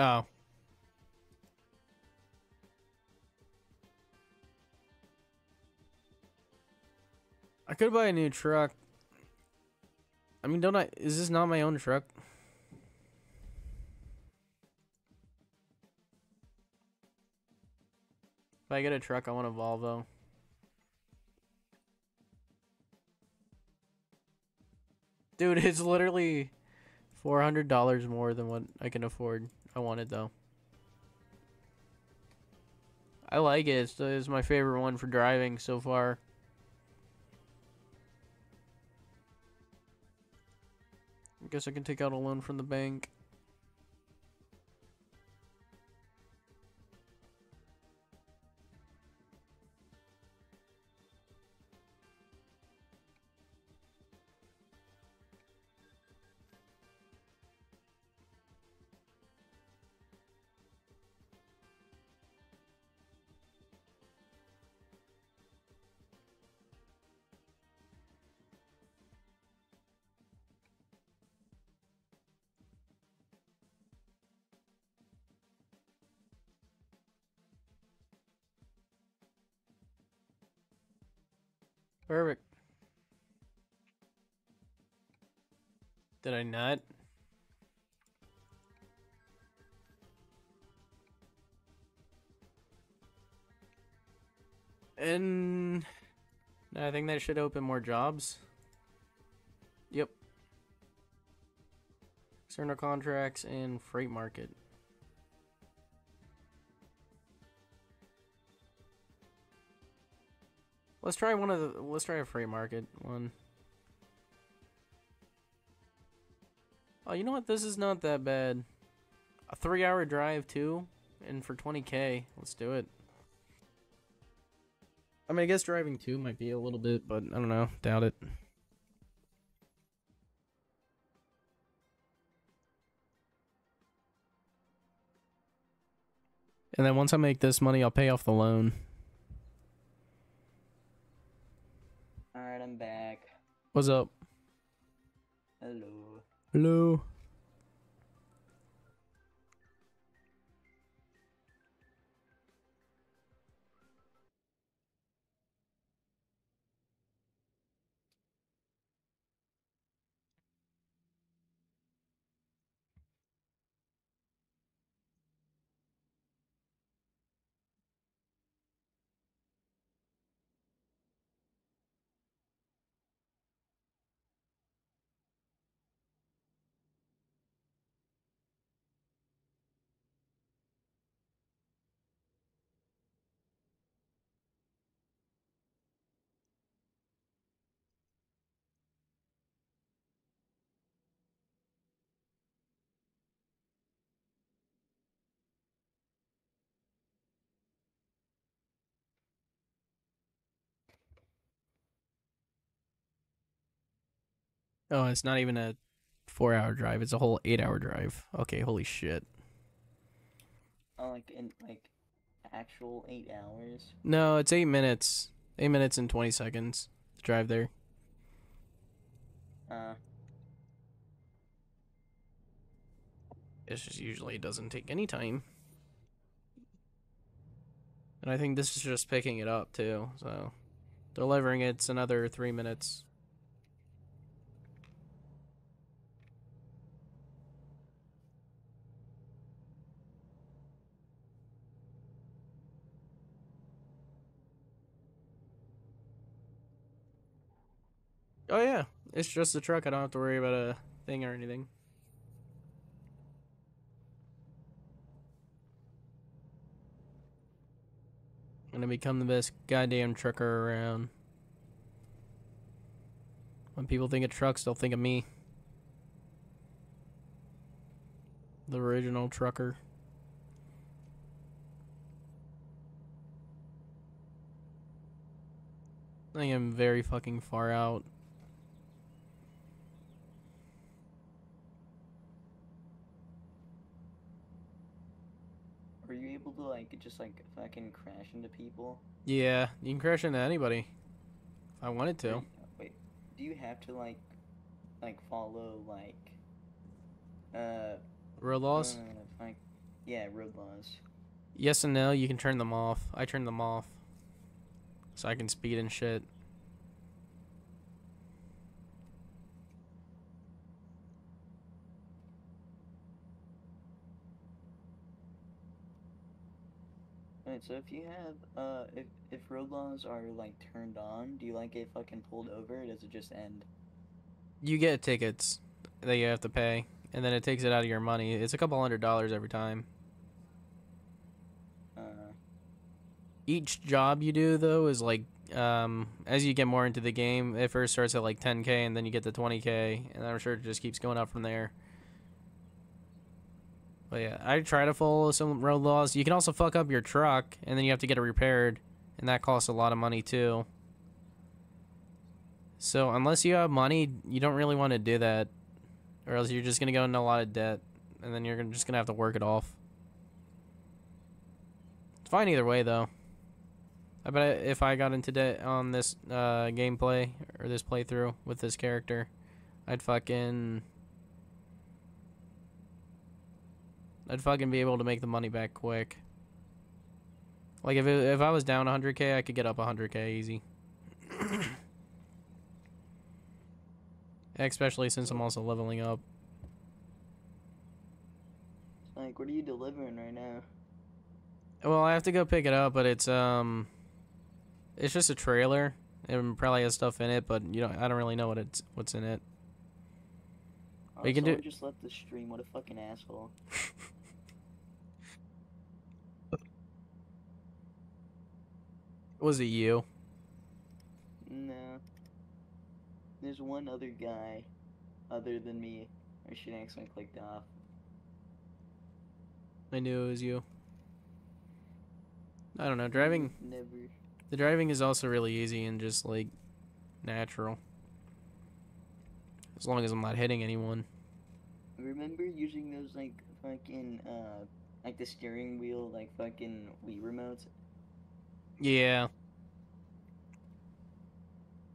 Oh. I could buy a new truck. I mean, don't I? Is this not my own truck? If I get a truck, I want a Volvo. Dude, it's literally $400 more than what I can afford. I want it though. I like it. It's, it's my favorite one for driving so far. I guess I can take out a loan from the bank. Perfect. Did I not? And I think that should open more jobs. Yep. External contracts and freight market. Let's try one of the. Let's try a freight market one. Oh, you know what? This is not that bad. A three-hour drive too, and for 20k, let's do it. I mean, I guess driving two might be a little bit, but I don't know. Doubt it. And then once I make this money, I'll pay off the loan. Alright, I'm back. What's up? Hello. Hello. Oh, it's not even a four hour drive. It's a whole eight hour drive. Okay, holy shit. Oh, like in like actual eight hours. No, it's eight minutes. Eight minutes and 20 seconds to drive there. Uh, It's just usually doesn't take any time. And I think this is just picking it up too. So delivering it's another three minutes. Oh yeah, it's just a truck. I don't have to worry about a thing or anything. gonna become the best goddamn trucker around. When people think of trucks, they'll think of me. The original trucker. I am very fucking far out. were you able to like just like fucking crash into people? Yeah, you can crash into anybody. If I wanted to. Wait, do you have to like, like follow like, uh, Road laws? uh, like, yeah, road laws. Yes and no, you can turn them off. I turn them off. So I can speed and shit. Alright, so if you have, uh, if if road laws are like turned on, do you like get fucking pulled over? Or does it just end? You get tickets that you have to pay, and then it takes it out of your money. It's a couple hundred dollars every time. Uh, Each job you do though is like um as you get more into the game, it first starts at like 10k and then you get to 20k, and I'm sure it just keeps going up from there. But yeah, I try to follow some road laws. You can also fuck up your truck, and then you have to get it repaired, and that costs a lot of money too. So unless you have money, you don't really want to do that, or else you're just gonna go into a lot of debt, and then you're just gonna have to work it off. It's fine either way though. I bet if I got into debt on this uh, gameplay or this playthrough with this character, I'd fucking I'd fucking be able to make the money back quick. Like if it, if I was down 100k, I could get up 100k easy. Especially since I'm also leveling up. like, what are you delivering right now? Well, I have to go pick it up, but it's um, it's just a trailer. It probably has stuff in it, but you know, I don't really know what it's what's in it. Oh, We can do- just left the stream. What a fucking asshole. Was it you? No. There's one other guy, other than me. Or she accidentally clicked off. I knew it was you. I don't know. Driving Never. The driving is also really easy and just like natural. As long as I'm not hitting anyone. Remember using those like fucking uh like the steering wheel like fucking Wii remotes? Yeah.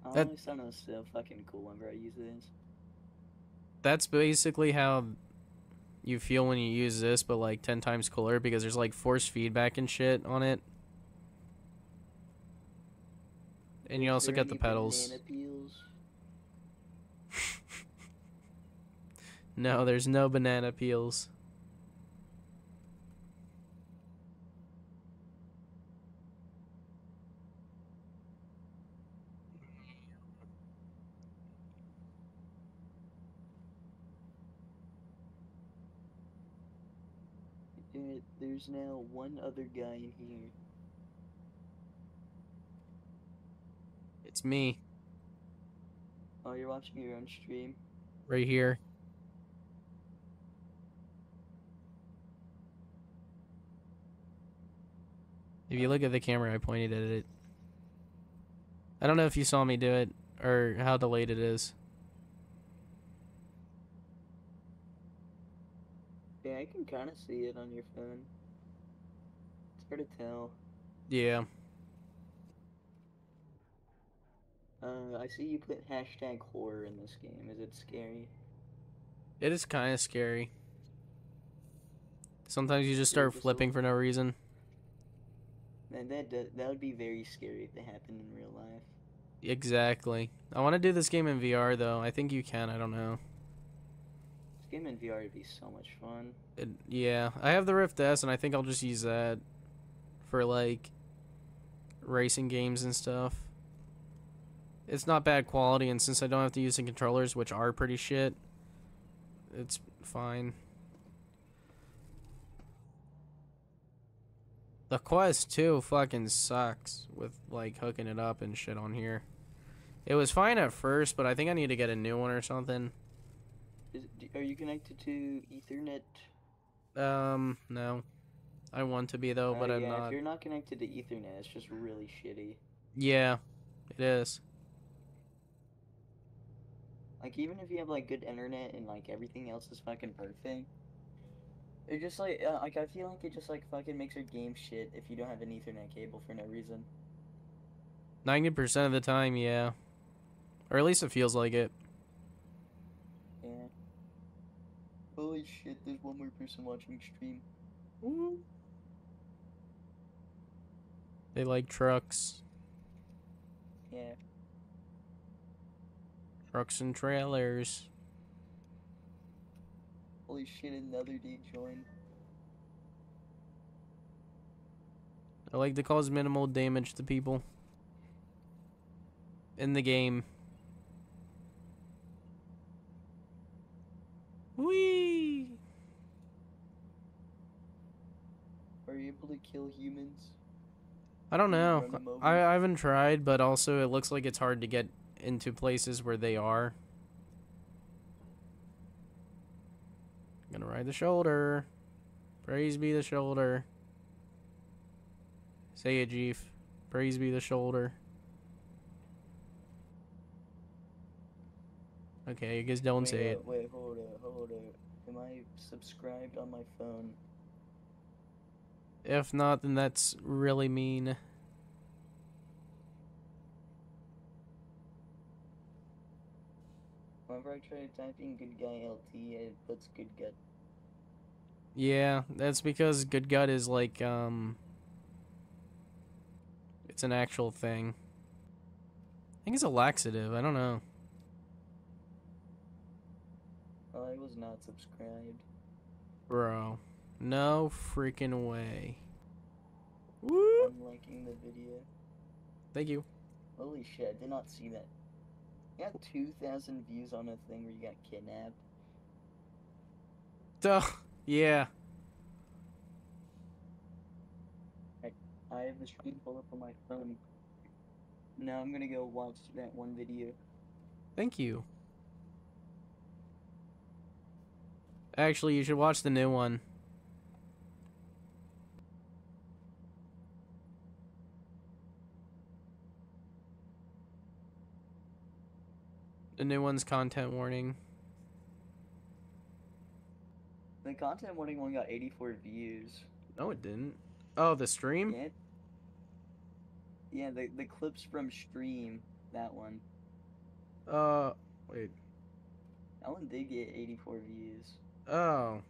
I That- always thought it was so fucking cool whenever I use this. That's basically how you feel when you use this, but like 10 times cooler because there's like force feedback and shit on it. And you Is also get the pedals. No, there's no banana peels. There- There's now one other guy in here. It's me, Oh, you're watching your own stream? right here. If you look at the camera, I pointed at it. I don't know if you saw me do it or how delayed it is. Yeah, I can kind of see it on your phone. Hard to tell. Yeah. Uh, I see you put hashtag horror in this game. Is it scary? It is kind of scary. Sometimes you just Yeah, start just flipping for no reason. Man, that that would be very scary if it happened in real life. Exactly. I want to do this game in VR though. I think you can. I don't know. This game in VR would be so much fun. It, yeah, I have the Rift S, and I think I'll just use that for like racing games and stuff. It's not bad quality, and since I don't have to use the controllers, which are pretty shit, it's fine. The Quest 2 fucking sucks with like hooking it up and shit on here. It was fine at first, but I think I need to get a new one or something. Is, are you connected to Ethernet? Um, no. I want to be though, Uh, but I'm yeah, not. If you're not connected to Ethernet, it's just really shitty. Yeah, it is. Like even if you have like good internet and like everything else is fucking perfect, it just like uh, like I feel like it just like fucking makes your game shit if you don't have an Ethernet cable for no reason. 90% of the time, yeah. Or at least it feels like it. Yeah. Holy shit! There's one more person watching stream. They like trucks. Yeah. Trucks and trailers. Holy shit! Another dude joined. I like to cause minimal damage to people. In the game. Whee! Are you able to kill humans? I don't know. run 'em over? I, I haven't tried, but also it looks like it's hard to get into places where they are. Gonna ride the shoulder. Praise be the shoulder. Say it, Jeef. Praise be the shoulder. Okay, you guys don't wait, say uh, it. Wait, hold up, hold up. Am I subscribed on my phone? If not, then that's really mean. Whenever I try typing GudGuy LT, it puts good gut. Yeah, that's because good gut is like um it's an actual thing. I think it's a laxative, I don't know. I was not subscribed. Bro. No freaking way. Woo! I'm liking the video. Thank you. Holy shit, I did not see that. You got 2,000 views on a thing where you got kidnapped. Duh. Yeah. I have the stream pulled up on my phone. Now I'm gonna go watch that one video. Thank you. Actually, you should watch the new one. The new one's content warning. The content warning one got 84 views. No, it didn't. Oh, the stream? Yeah. Yeah, the the clips from stream. That one. Uh, wait. That one did get 84 views. Oh.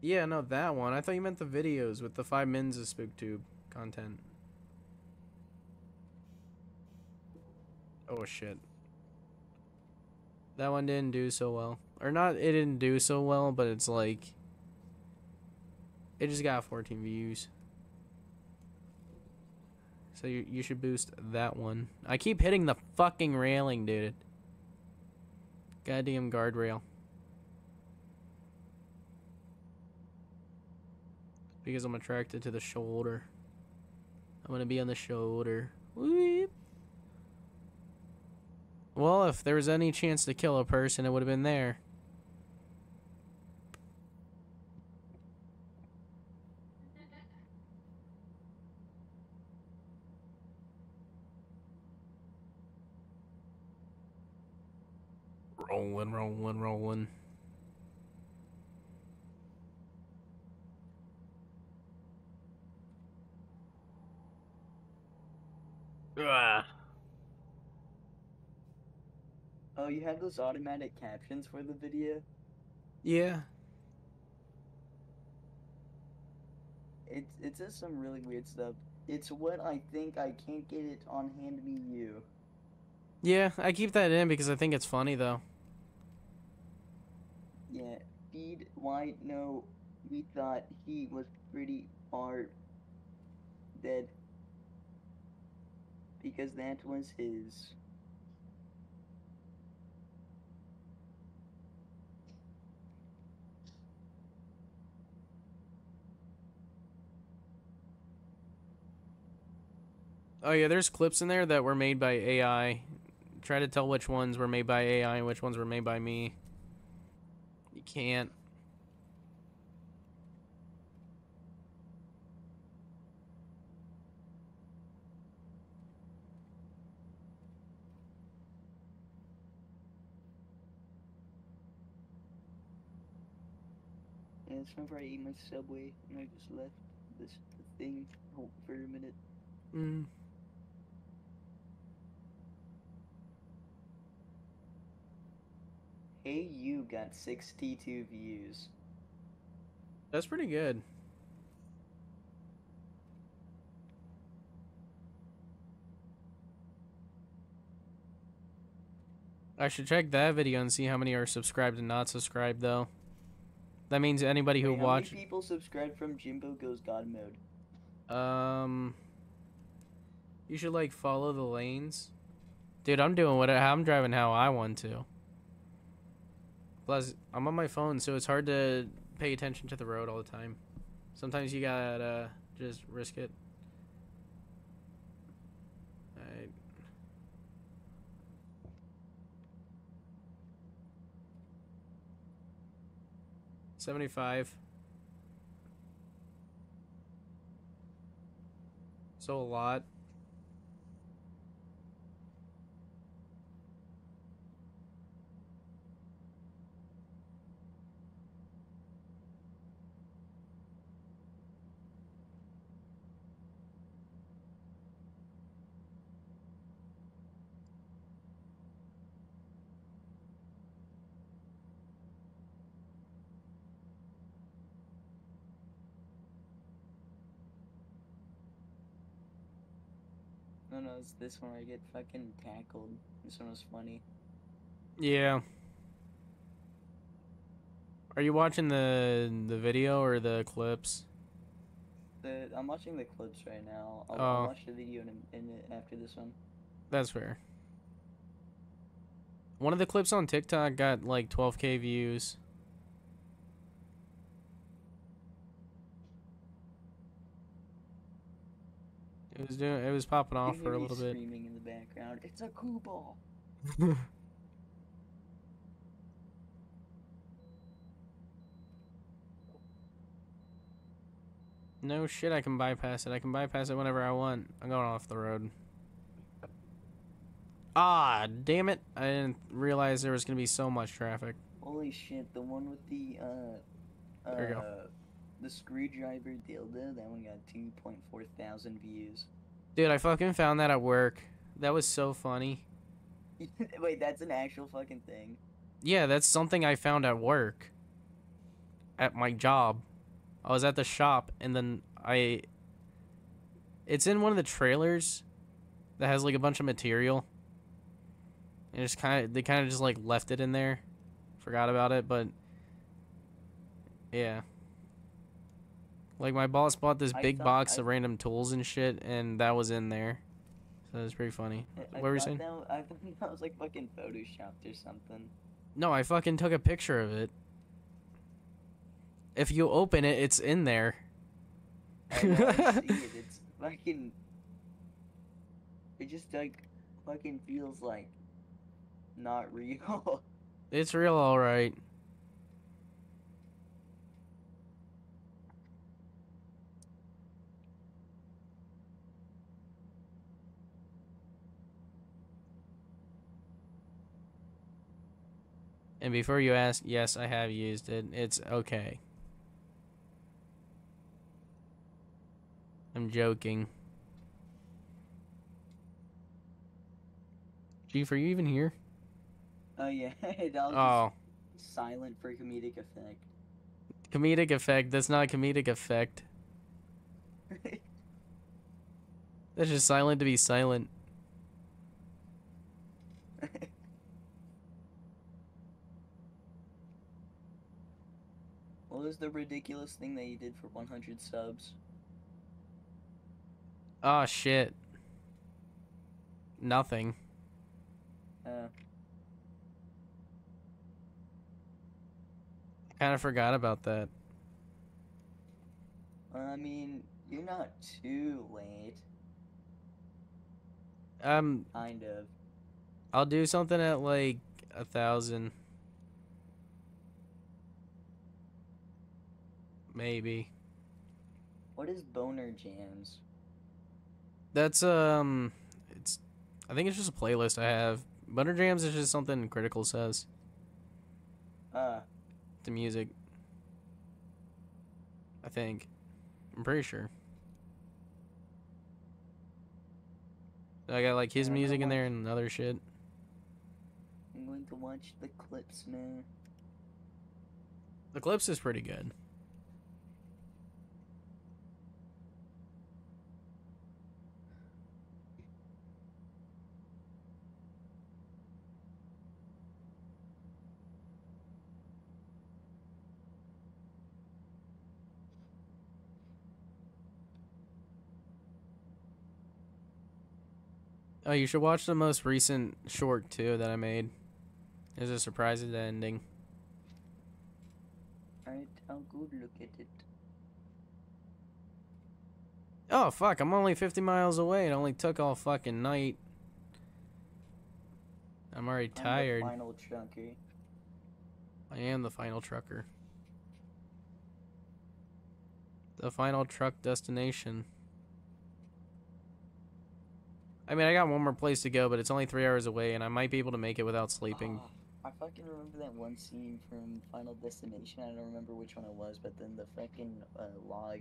Yeah, no, that one. I thought you meant the videos with the five mins of SpookTube content. Oh shit. That one didn't do so well. Or not, it didn't do so well, but it's like. It just got 14 views. So you, you should boost that one. I keep hitting the fucking railing, dude. Goddamn guardrail. Because I'm attracted to the shoulder. I'm gonna be on the shoulder. Weep. Well, if there was any chance to kill a person, it would have been there. Rolling, rolling, rolling. Ah. Oh, you have those automatic captions for the video? Yeah. It it says some really weird stuff. It's what I think I can't get it on Hand Me You. Yeah, I keep that in because I think it's funny though. Yeah, feed why No, we thought he was pretty far dead because that was his. Oh yeah, there's clips in there that were made by AI. Try to tell which ones were made by AI and which ones were made by me. You can't. It's whenever I ate my subway and I just left this thing for a minute. Mm. You got 62 views. That's pretty good. I should check that video and see how many are subscribed and not subscribed though. That means anybody who watched many people subscribe from Jimbo Goes God mode? Um, you should like follow the lanes, dude. I'm doing what I, I'm driving how I want to. Plus, I'm on my phone, so it's hard to pay attention to the road all the time. Sometimes you gotta just risk it. Seventy-five. So a lot. No, it's this one where I get fucking tackled. This one was funny. Yeah. Are you watching the the video or the clips? The I'm watching the clips right now. I'll, Oh. I'll watch the video in in after this one. That's fair. One of the clips on TikTok got like 12k views. It was doing. It was popping off for a little bit. Screaming in the background. It's a coo ball. No shit, I can bypass it. I can bypass it whenever I want. I'm going off the road. Ah, damn it! I didn't realize there was gonna be so much traffic. Holy shit, the one with the uh uh There you go. The screwdriver dildo, that one got 2.4 thousand views. Dude, I fucking found that at work. That was so funny. Wait, that's an actual fucking thing. Yeah, that's something I found at work. At my job. I was at the shop and then I It's in one of the trailers that has like a bunch of material. And just kind of they kind of just like left it in there. Forgot about it, but yeah. Like my boss bought this I big thought- box I- of random tools and shit and that was in there. So it was pretty funny. I- What were you saying? That, I thought that was like fucking photoshopped or something. No, I fucking took a picture of it. If you open it, it's in there. I know, I see it. It's fucking. It just like fucking feels like not real. It's real, alright. And before you ask, yes, I have used it. It's okay. I'm joking. Chief, are you even here? oh yeah, Oh. silent for comedic effect. Comedic effect. That's not comedic effect. That's just silent to be silent. What was the ridiculous thing that you did for 100 subs? Oh shit. Nothing. Uh, Kind of forgot about that. I mean, you're not too late, Um, kind of. I'll do something at like a thousand. Maybe. What is boner jams? That's um, it's. I think it's just a playlist I have. Boner Jams is just something Critikal says. Uh, The music. I think. I'm pretty sure. I got like his music in there and other shit. I'm going to watch the clips now. The clips is pretty good. Oh, you should watch the most recent short too that I made. There's a surprise at the ending. Alright, I'll go look at it. Oh fuck, I'm only 50 miles away. It only took all fucking night. I'm already I'm the tired. final trucker. I am the final trucker. The final truck destination. I mean, I got one more place to go, but it's only three hours away, and I might be able to make it without sleeping. Oh, I fucking remember that one scene from Final Destination. I don't remember which one it was, but then the fucking uh, log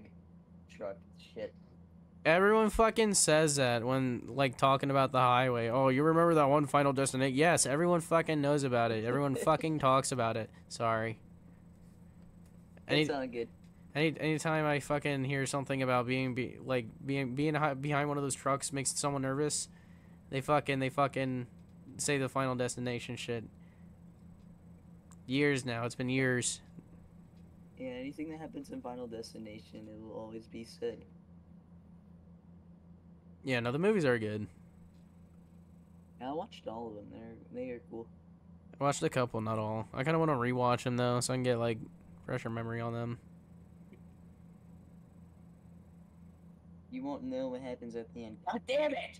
truck shit. Everyone fucking says that when, like, talking about the highway. Oh, you remember that one final destination? Yes, everyone fucking knows about it. Everyone fucking talks about it. Sorry. Any, all good. Any anytime I fucking hear something about being be, like being being behind one of those trucks makes someone nervous, they fucking they fucking say the final destination shit. Years now. It's been years. Yeah, anything that happens in Final Destination, it will always be said. Yeah, no, the movies are good. Yeah, I watched all of them. They're they are cool. I watched a couple, not all. I kind of want to rewatch them though, so I can get like fresher memory on them. You won't know what happens at the end. God damn it!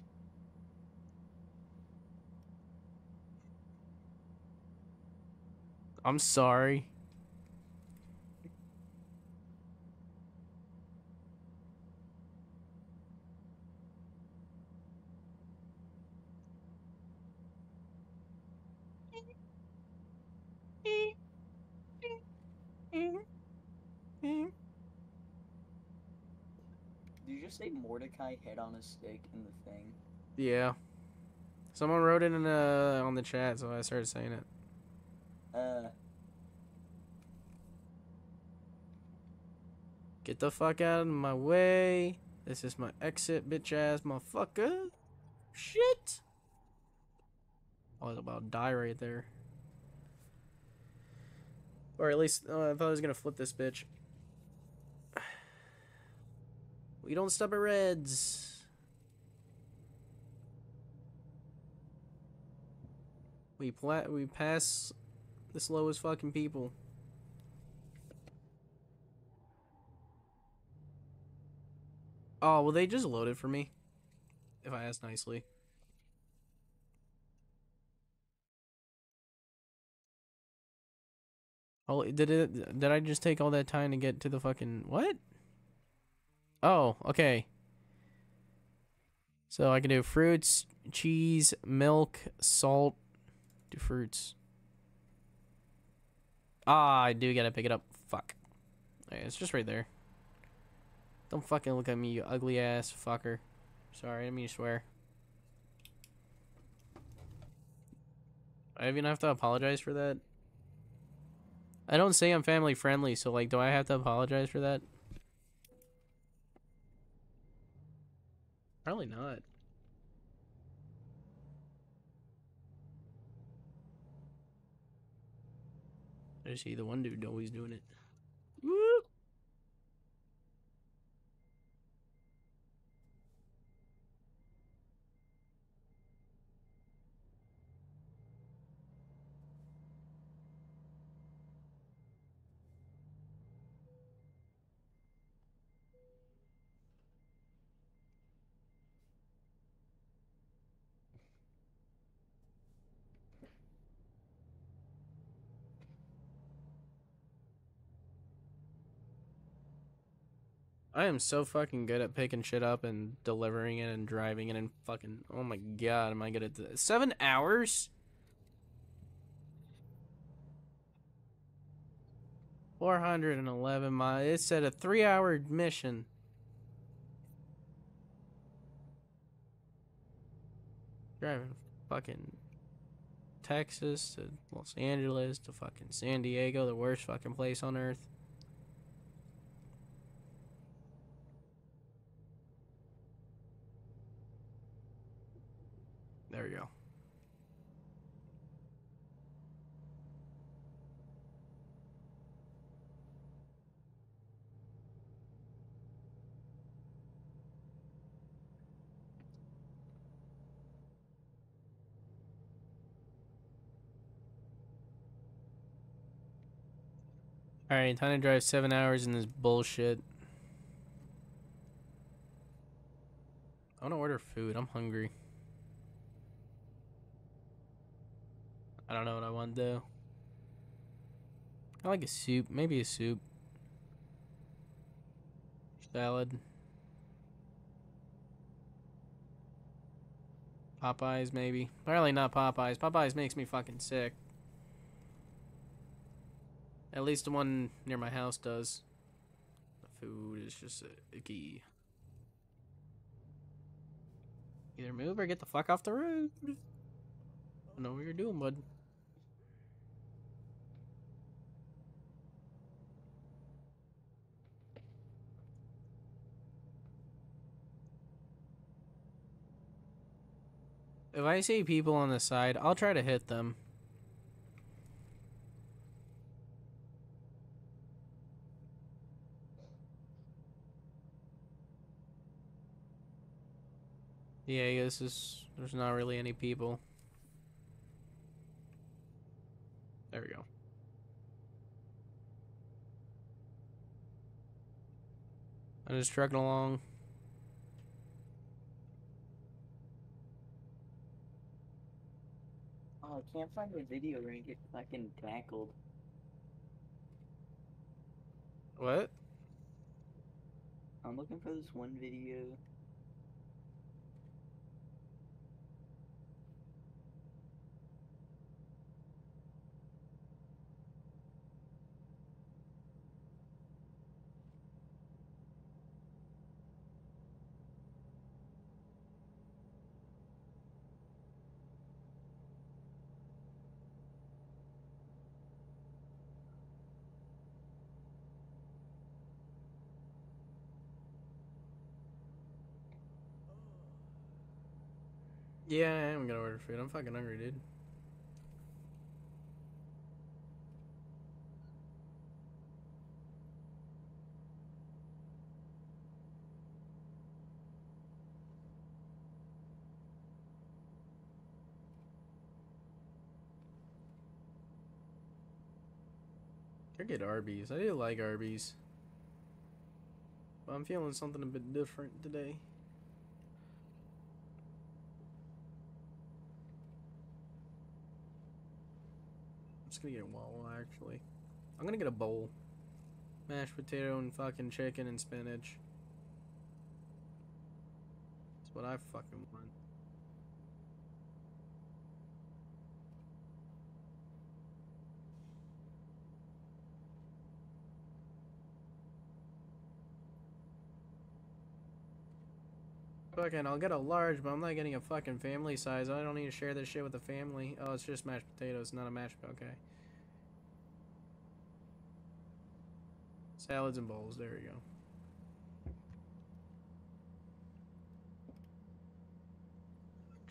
I'm sorry. Did you just say Mordecai head on a stick in the thing? Yeah. Someone wrote it in uh on the chat, so I started saying it. Uh, Get the fuck out of my way. This is my exit, bitch ass motherfucker. Shit. I was about to die right there. Or at least, uh, I thought I was gonna flip this bitch. We don't stop at reds. We pla- we pass the slowest fucking people. Oh, well, they just loaded for me. If I ask nicely. Oh, did it? Did I just take all that time to get to the fucking what? Oh, okay. So I can do fruits, cheese, milk, salt. Do fruits. Ah, I do gotta pick it up. Fuck. It's just right there. Don't fucking look at me, you ugly ass fucker. Sorry, I mean to swear. I even have to apologize for that. I don't say I'm family friendly, so like, do I have to apologize for that? Probably not. I see the one dude always doing it. Woo! I am so fucking good at picking shit up and delivering it and driving it and fucking. Oh my god, am I good at this? Seven hours? Four hundred and eleven miles. It said a three-hour mission. Driving fucking Texas to Los Angeles to fucking San Diego, the worst fucking place on earth. There we go. Alright, time to drive seven hours in this bullshit. I want to order food. I'm hungry. I don't know what I want do. I like a soup. Maybe a soup. Salad. Popeyes, maybe. Apparently not Popeyes. Popeyes makes me fucking sick. At least the one near my house does. The food is just icky. Either move or get the fuck off the road. I don't know what you're doing, bud. If I see people on the side, I'll try to hit them. Yeah, this is... there's not really any people. There we go. I'm just trucking along. Oh, I can't find the video where I get fucking tackled. What? I'm looking for this one video. Yeah, I am gonna order food. I'm fucking hungry, dude. I get Arby's. I do like Arby's. But I'm feeling something a bit different today. Gonna get Wawa actually. I'm gonna get a bowl. Mashed potato and fucking chicken and spinach. That's what I fucking want. Fucking, I'll get a large, but I'm not getting a fucking family size. I don't need to share this shit with the family. Oh, it's just mashed potatoes, not a mashed. Okay. Salads and bowls. There we go.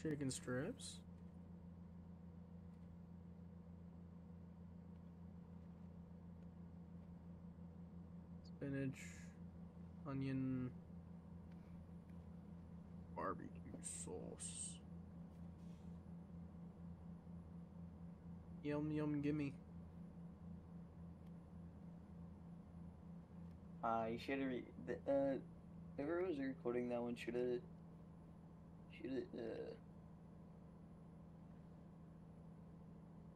Chicken strips. Spinach, onion, barbecue sauce. Yum yum gimme. Uh, you should have. Re- the, uh, whoever was recording that one should have. Should have. Uh,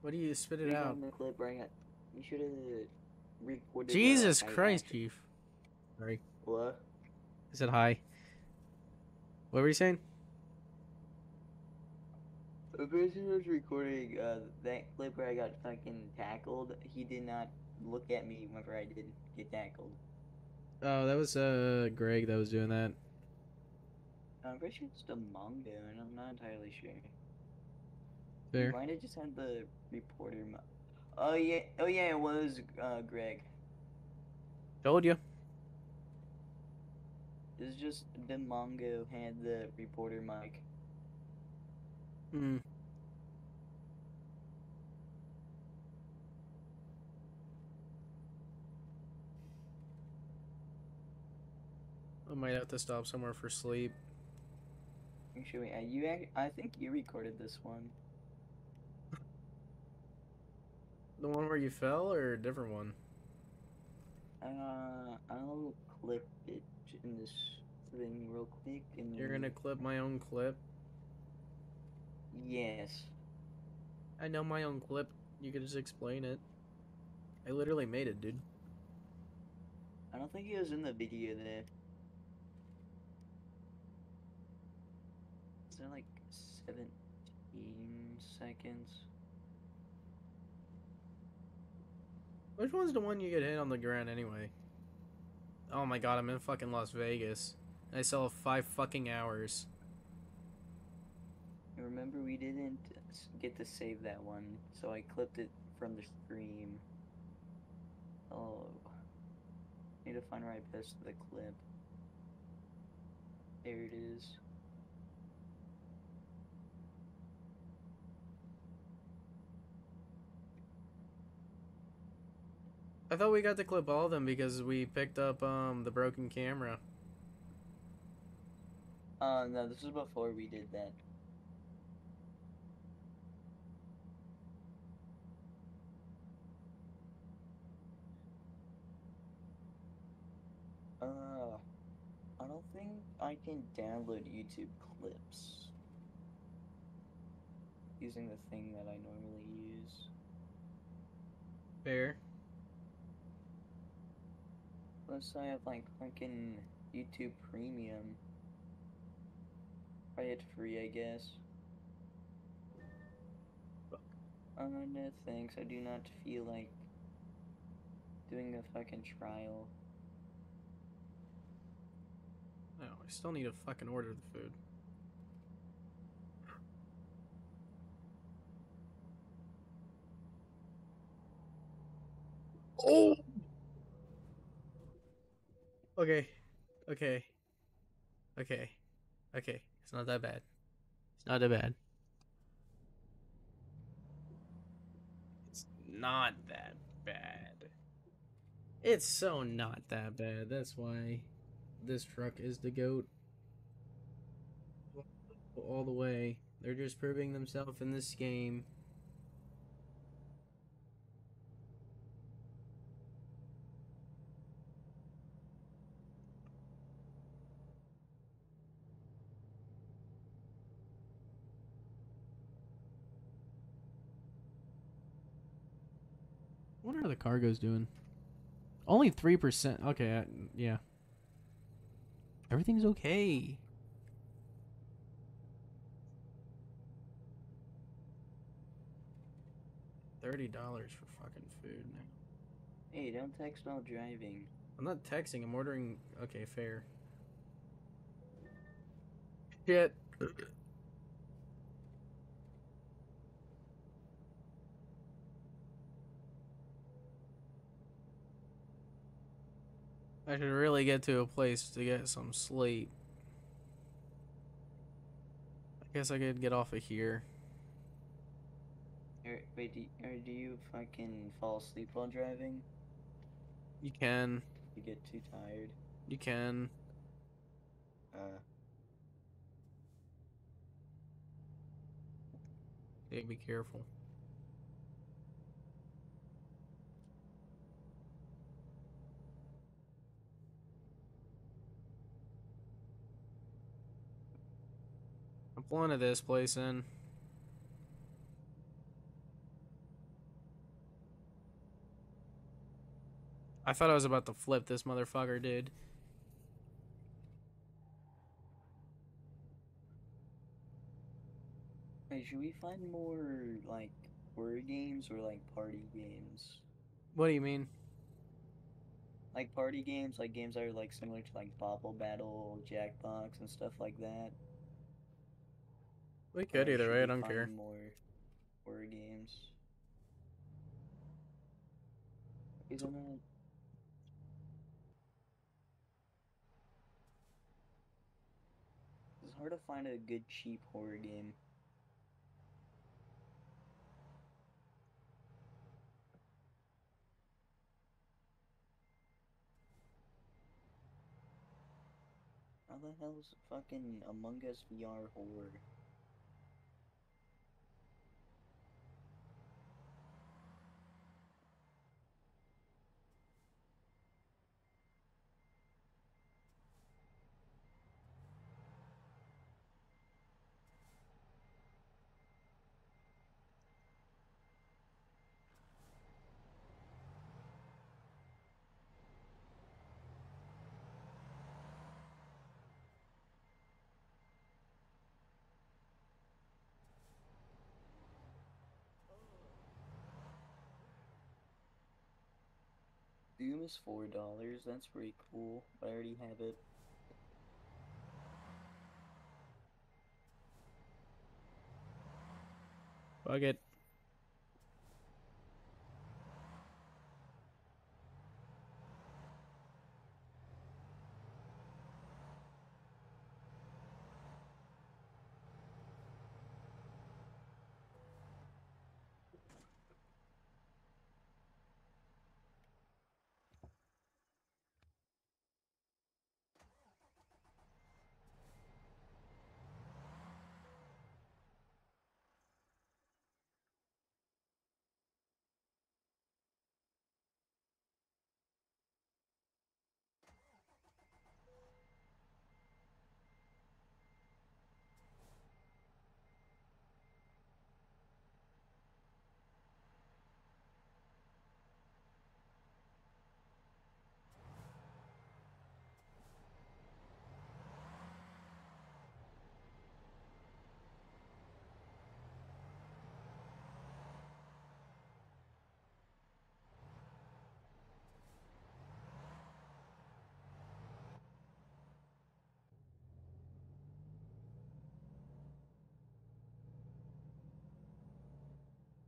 What do you spit it out? The clip I got. You should have recorded. Jesus I Christ, Chief. Sorry. What? I said hi. What were you saying? The person who was recording uh, that clip where I got fucking tackled, he did not look at me whenever I did get tackled. Oh, that was uh Greg that was doing that. I'm pretty sure it's Demongo, and I'm not entirely sure. Fair. Might have just had the reporter. Oh yeah, oh yeah, it was uh, Greg. Told you. It's just Demongo had the reporter mic. Hmm. I might have to stop somewhere for sleep. Make sure we, uh, you. I think you recorded this one. The one where you fell or a different one? Uh, I'll clip it in this thing real quick, and You're gonna clip my own clip. Yes. I know my own clip. You could just explain it. I literally made it, dude. I don't think it was in the video there. Like 17 seconds? Which one's the one you get hit on the ground anyway? Oh my god, I'm in fucking Las Vegas. I still have five fucking hours. Remember we didn't get to save that one, so I clipped it from the stream. Oh. Need to find where I posted the clip. There it is. I thought we got to clip all of them because we picked up um the broken camera. Uh, no, this was before we did that. Uh, I don't think I can download YouTube clips using the thing that I normally use. Fair. Unless I have like fucking YouTube Premium. Probably it's free, I guess. Uh, no thanks. I do not feel like doing a fucking trial. No, I still need to fucking order the food. Oh. Okay. Okay. Okay. Okay. It's not that bad. It's not that bad. It's not that bad. It's so not that bad. That's why this truck is the goat. All the way. They're just proving themselves in this game. Wonder how the cargo's doing. Only 3%. Okay, uh, yeah. Everything's okay. Thirty dollars for fucking food now. Hey, don't text while driving. I'm not texting. I'm ordering. Okay, fair. Shit. I should really get to a place to get some sleep. I guess I could get off of here. Or, wait, do, or do you fucking fall asleep while driving? You can. You get too tired. You can. Uh, Yeah, be careful. I'm pulling to this place in. I thought I was about to flip this motherfucker, dude. wait, should we find more like horror games or like party games? What do you mean? Like party games, like games that are like similar to like Bopl Battle, Jackbox, and stuff like that. We could either should way, I we don't care. More horror games. Isn't it? It's hard to find a good cheap horror game. How the hell's fucking Among Us VR horror? Doom is four dollars. That's pretty cool. I already have it. Fuck it.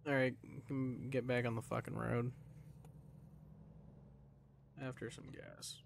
Alright, can get back on the fucking road. After some gas.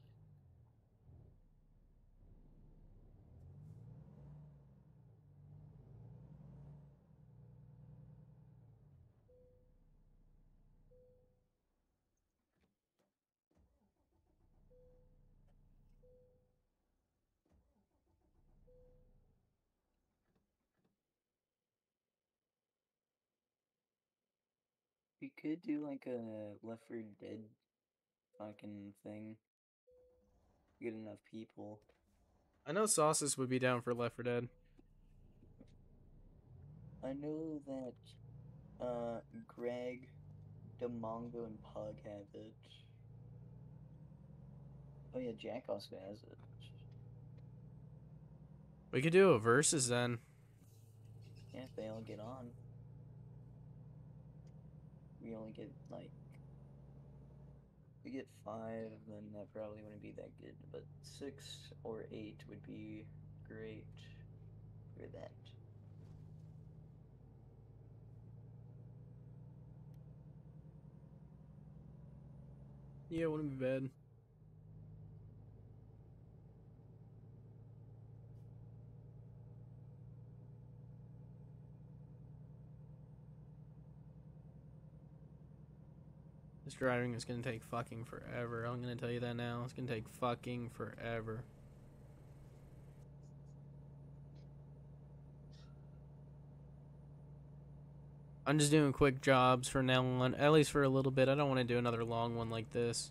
Could do like a Left 4 Dead fucking thing. Get enough people. I know Sauces would be down for Left 4 Dead. I know that uh Greg, Demongo, and Pug have it. Oh yeah, Jack also has it. We could do a versus then. Yeah, if they all get on. We only get like we get five, then that probably wouldn't be that good. But six or eight would be great for that. Yeah, it wouldn't be bad. This driving is gonna take fucking forever. I'm gonna tell you that now. It's gonna take fucking forever. I'm just doing quick jobs for now on, at least for a little bit. I don't want to do another long one like this.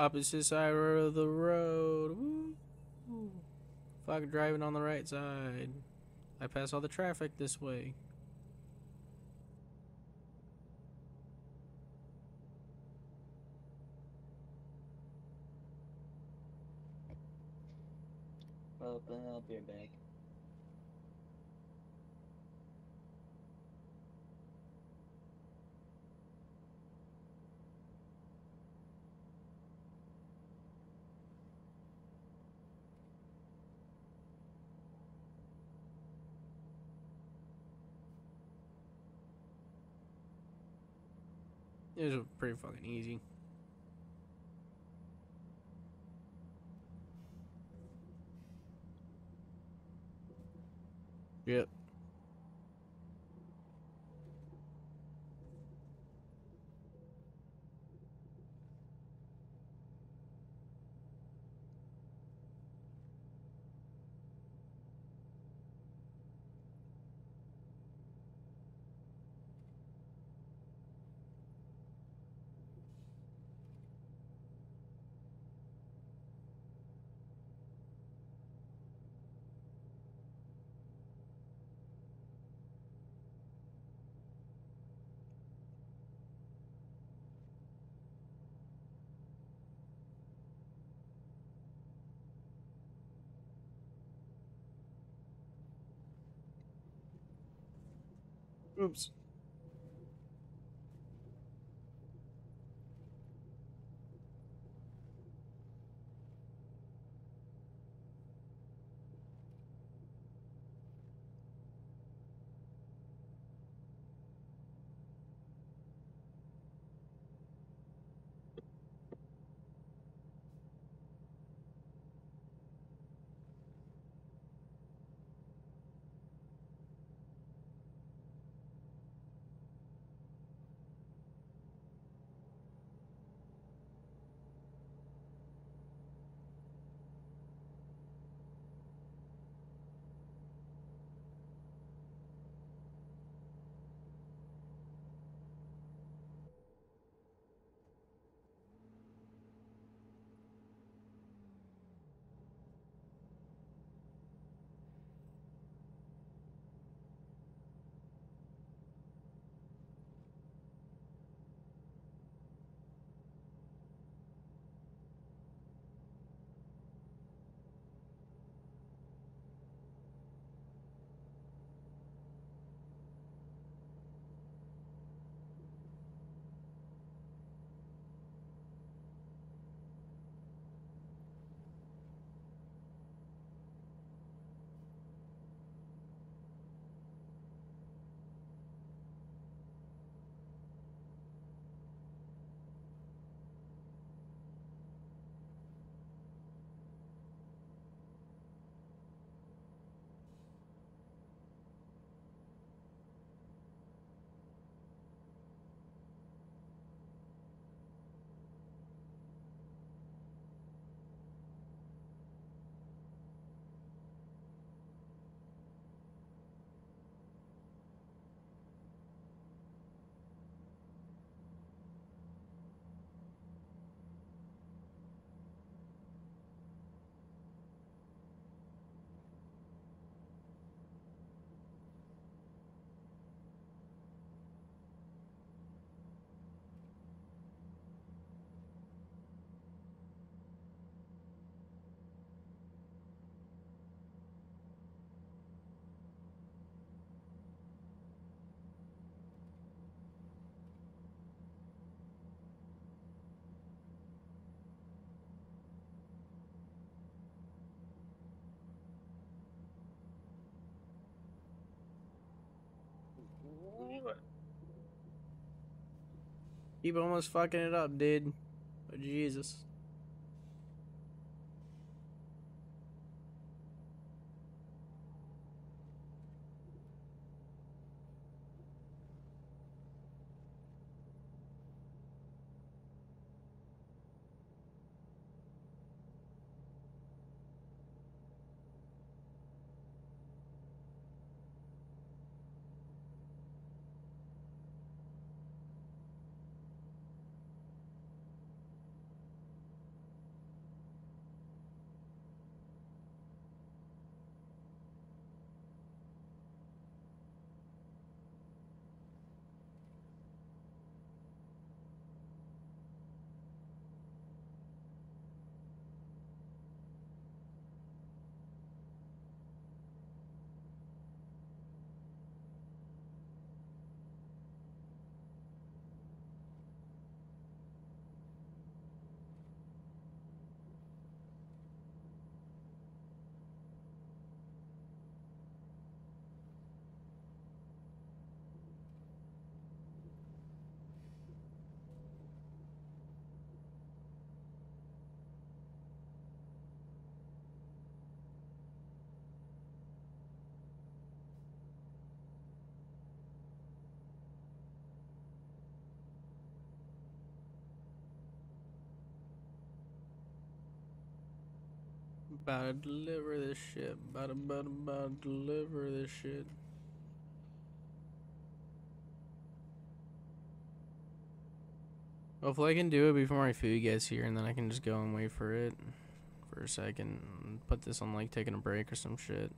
Opposite side of the road. Fuck driving on the right side. I pass all the traffic this way. well, I'll be right back. It was pretty fucking easy. Yep. Oops. Keep almost fucking it up, dude. Oh, Jesus. About to deliver this shit. About to, about to, about to deliver this shit. Hopefully I can do it before my food gets here and then I can just go and wait for it for a second. Put this on like taking a break or some shit.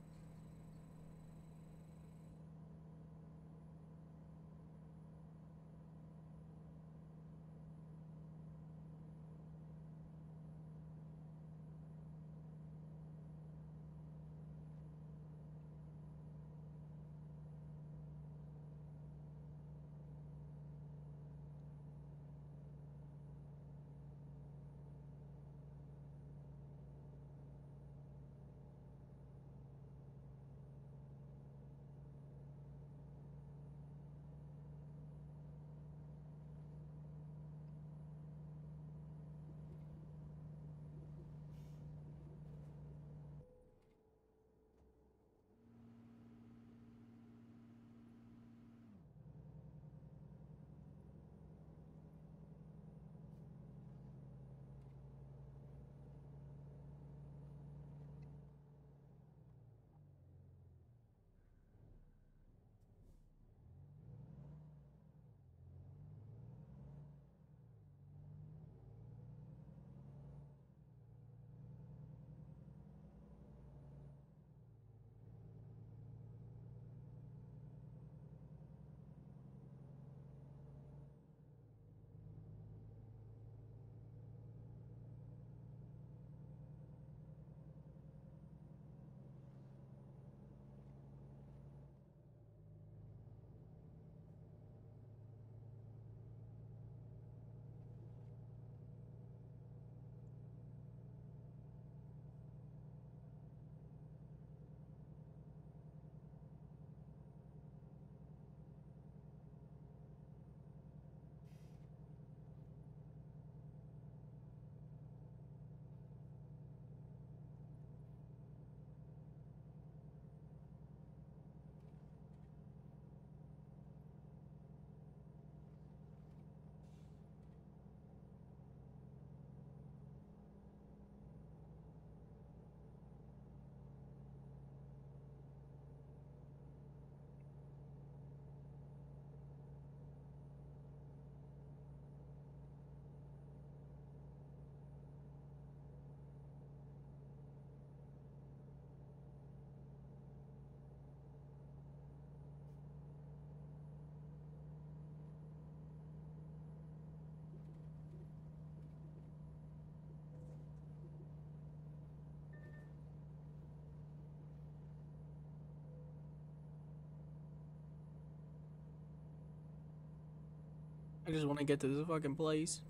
I just want to get to this fucking place.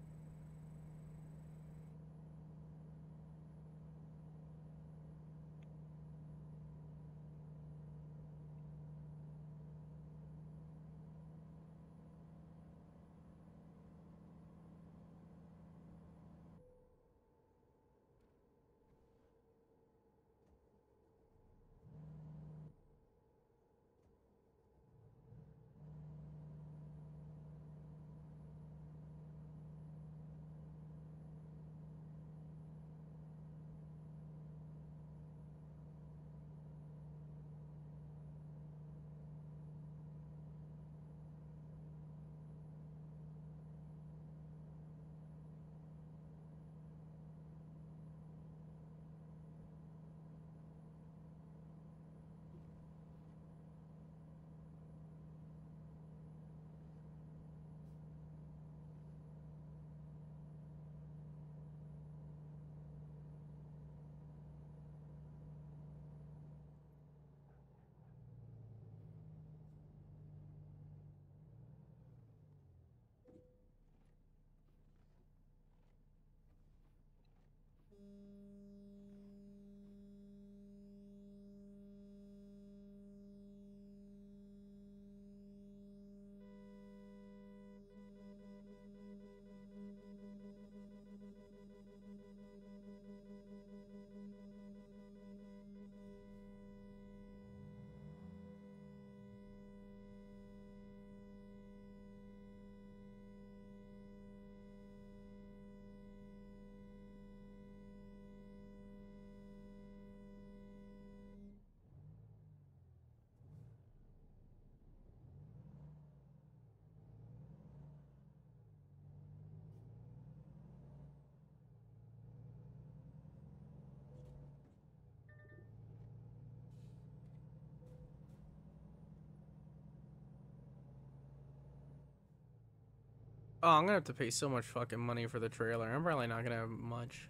Oh, I'm gonna have to pay so much fucking money for the trailer. I'm probably not gonna have much.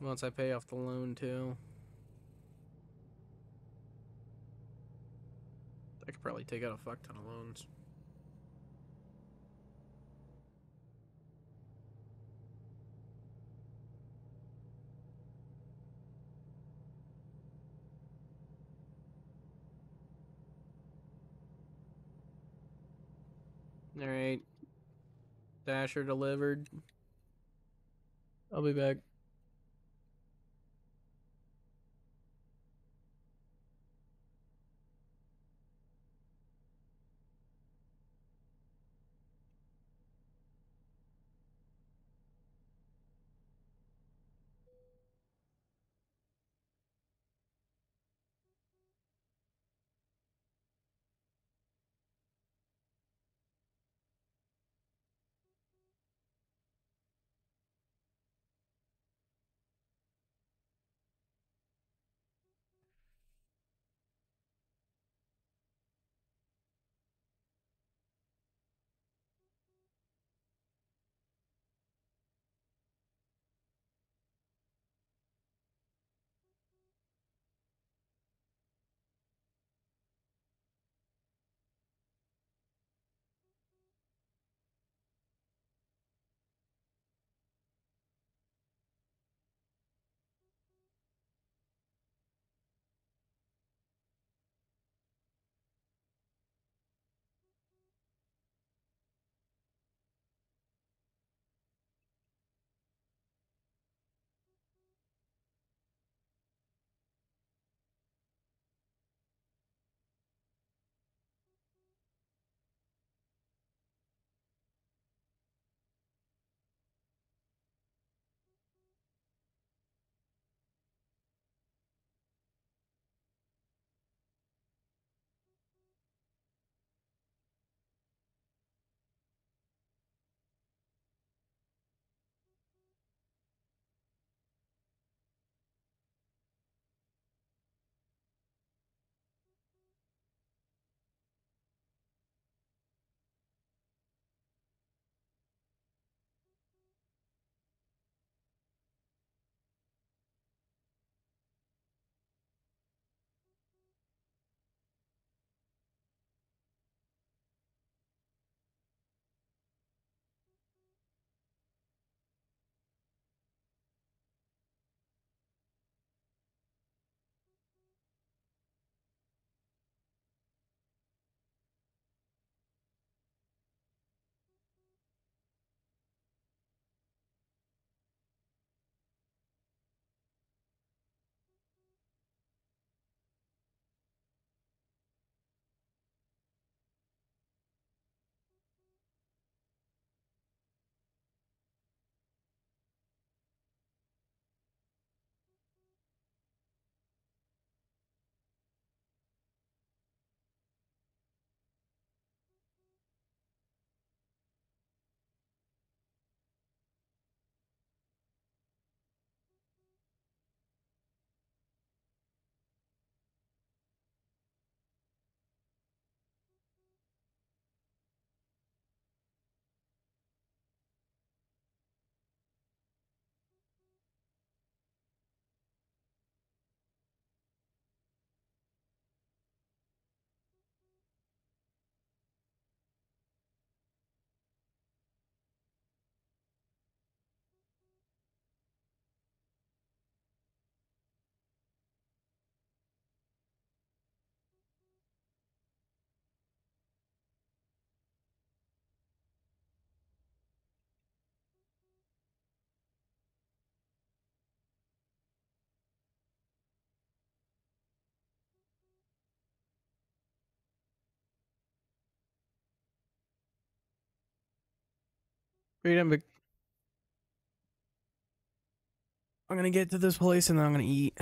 Once I pay off the loan too. I could probably take out a fuck ton of loans. Alright. Dasher delivered. I'll be back. Freedom. I'm gonna get to this place and then I'm gonna eat.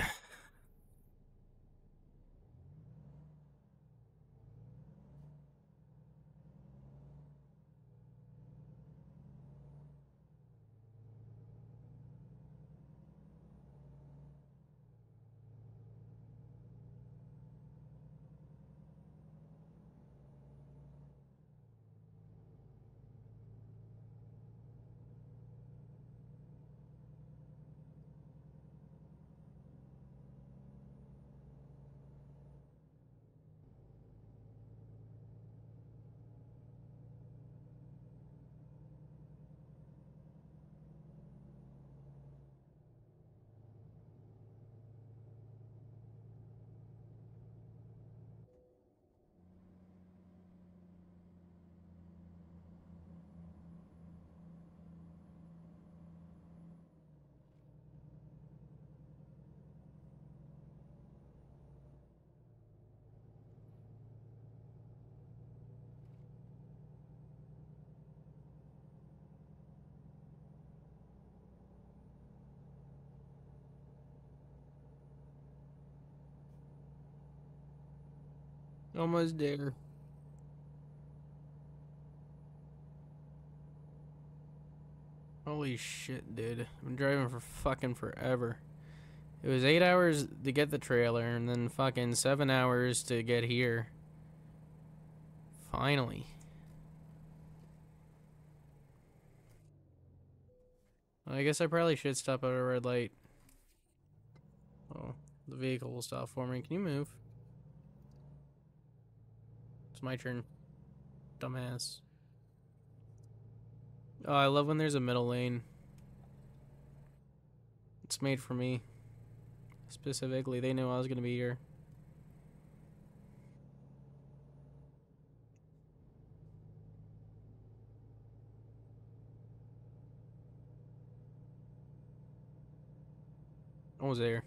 Almost there. Holy shit, dude. I've been driving for fucking forever. It was eight hours to get the trailer, and then fucking seven hours to get here. Finally. I guess I probably should stop at a red light. Oh, the vehicle will stop for me. Can you move? It's my turn. Dumbass. Oh, I love when there's a middle lane. It's made for me. Specifically, they knew I was gonna be here. I was there.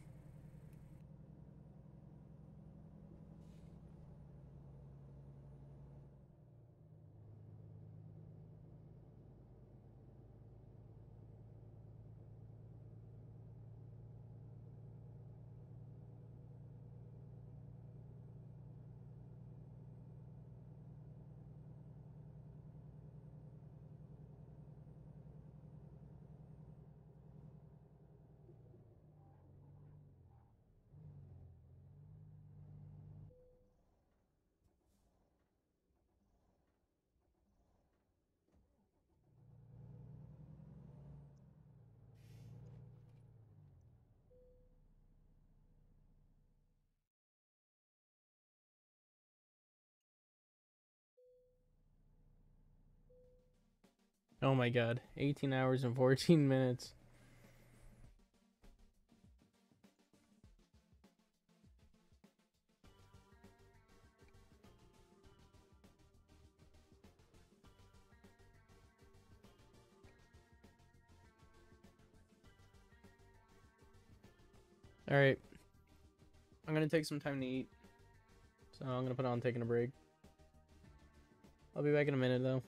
Oh my god. 18 hours and 14 minutes. Alright. I'm gonna take some time to eat. So I'm gonna put on taking a break. I'll be back in a minute though.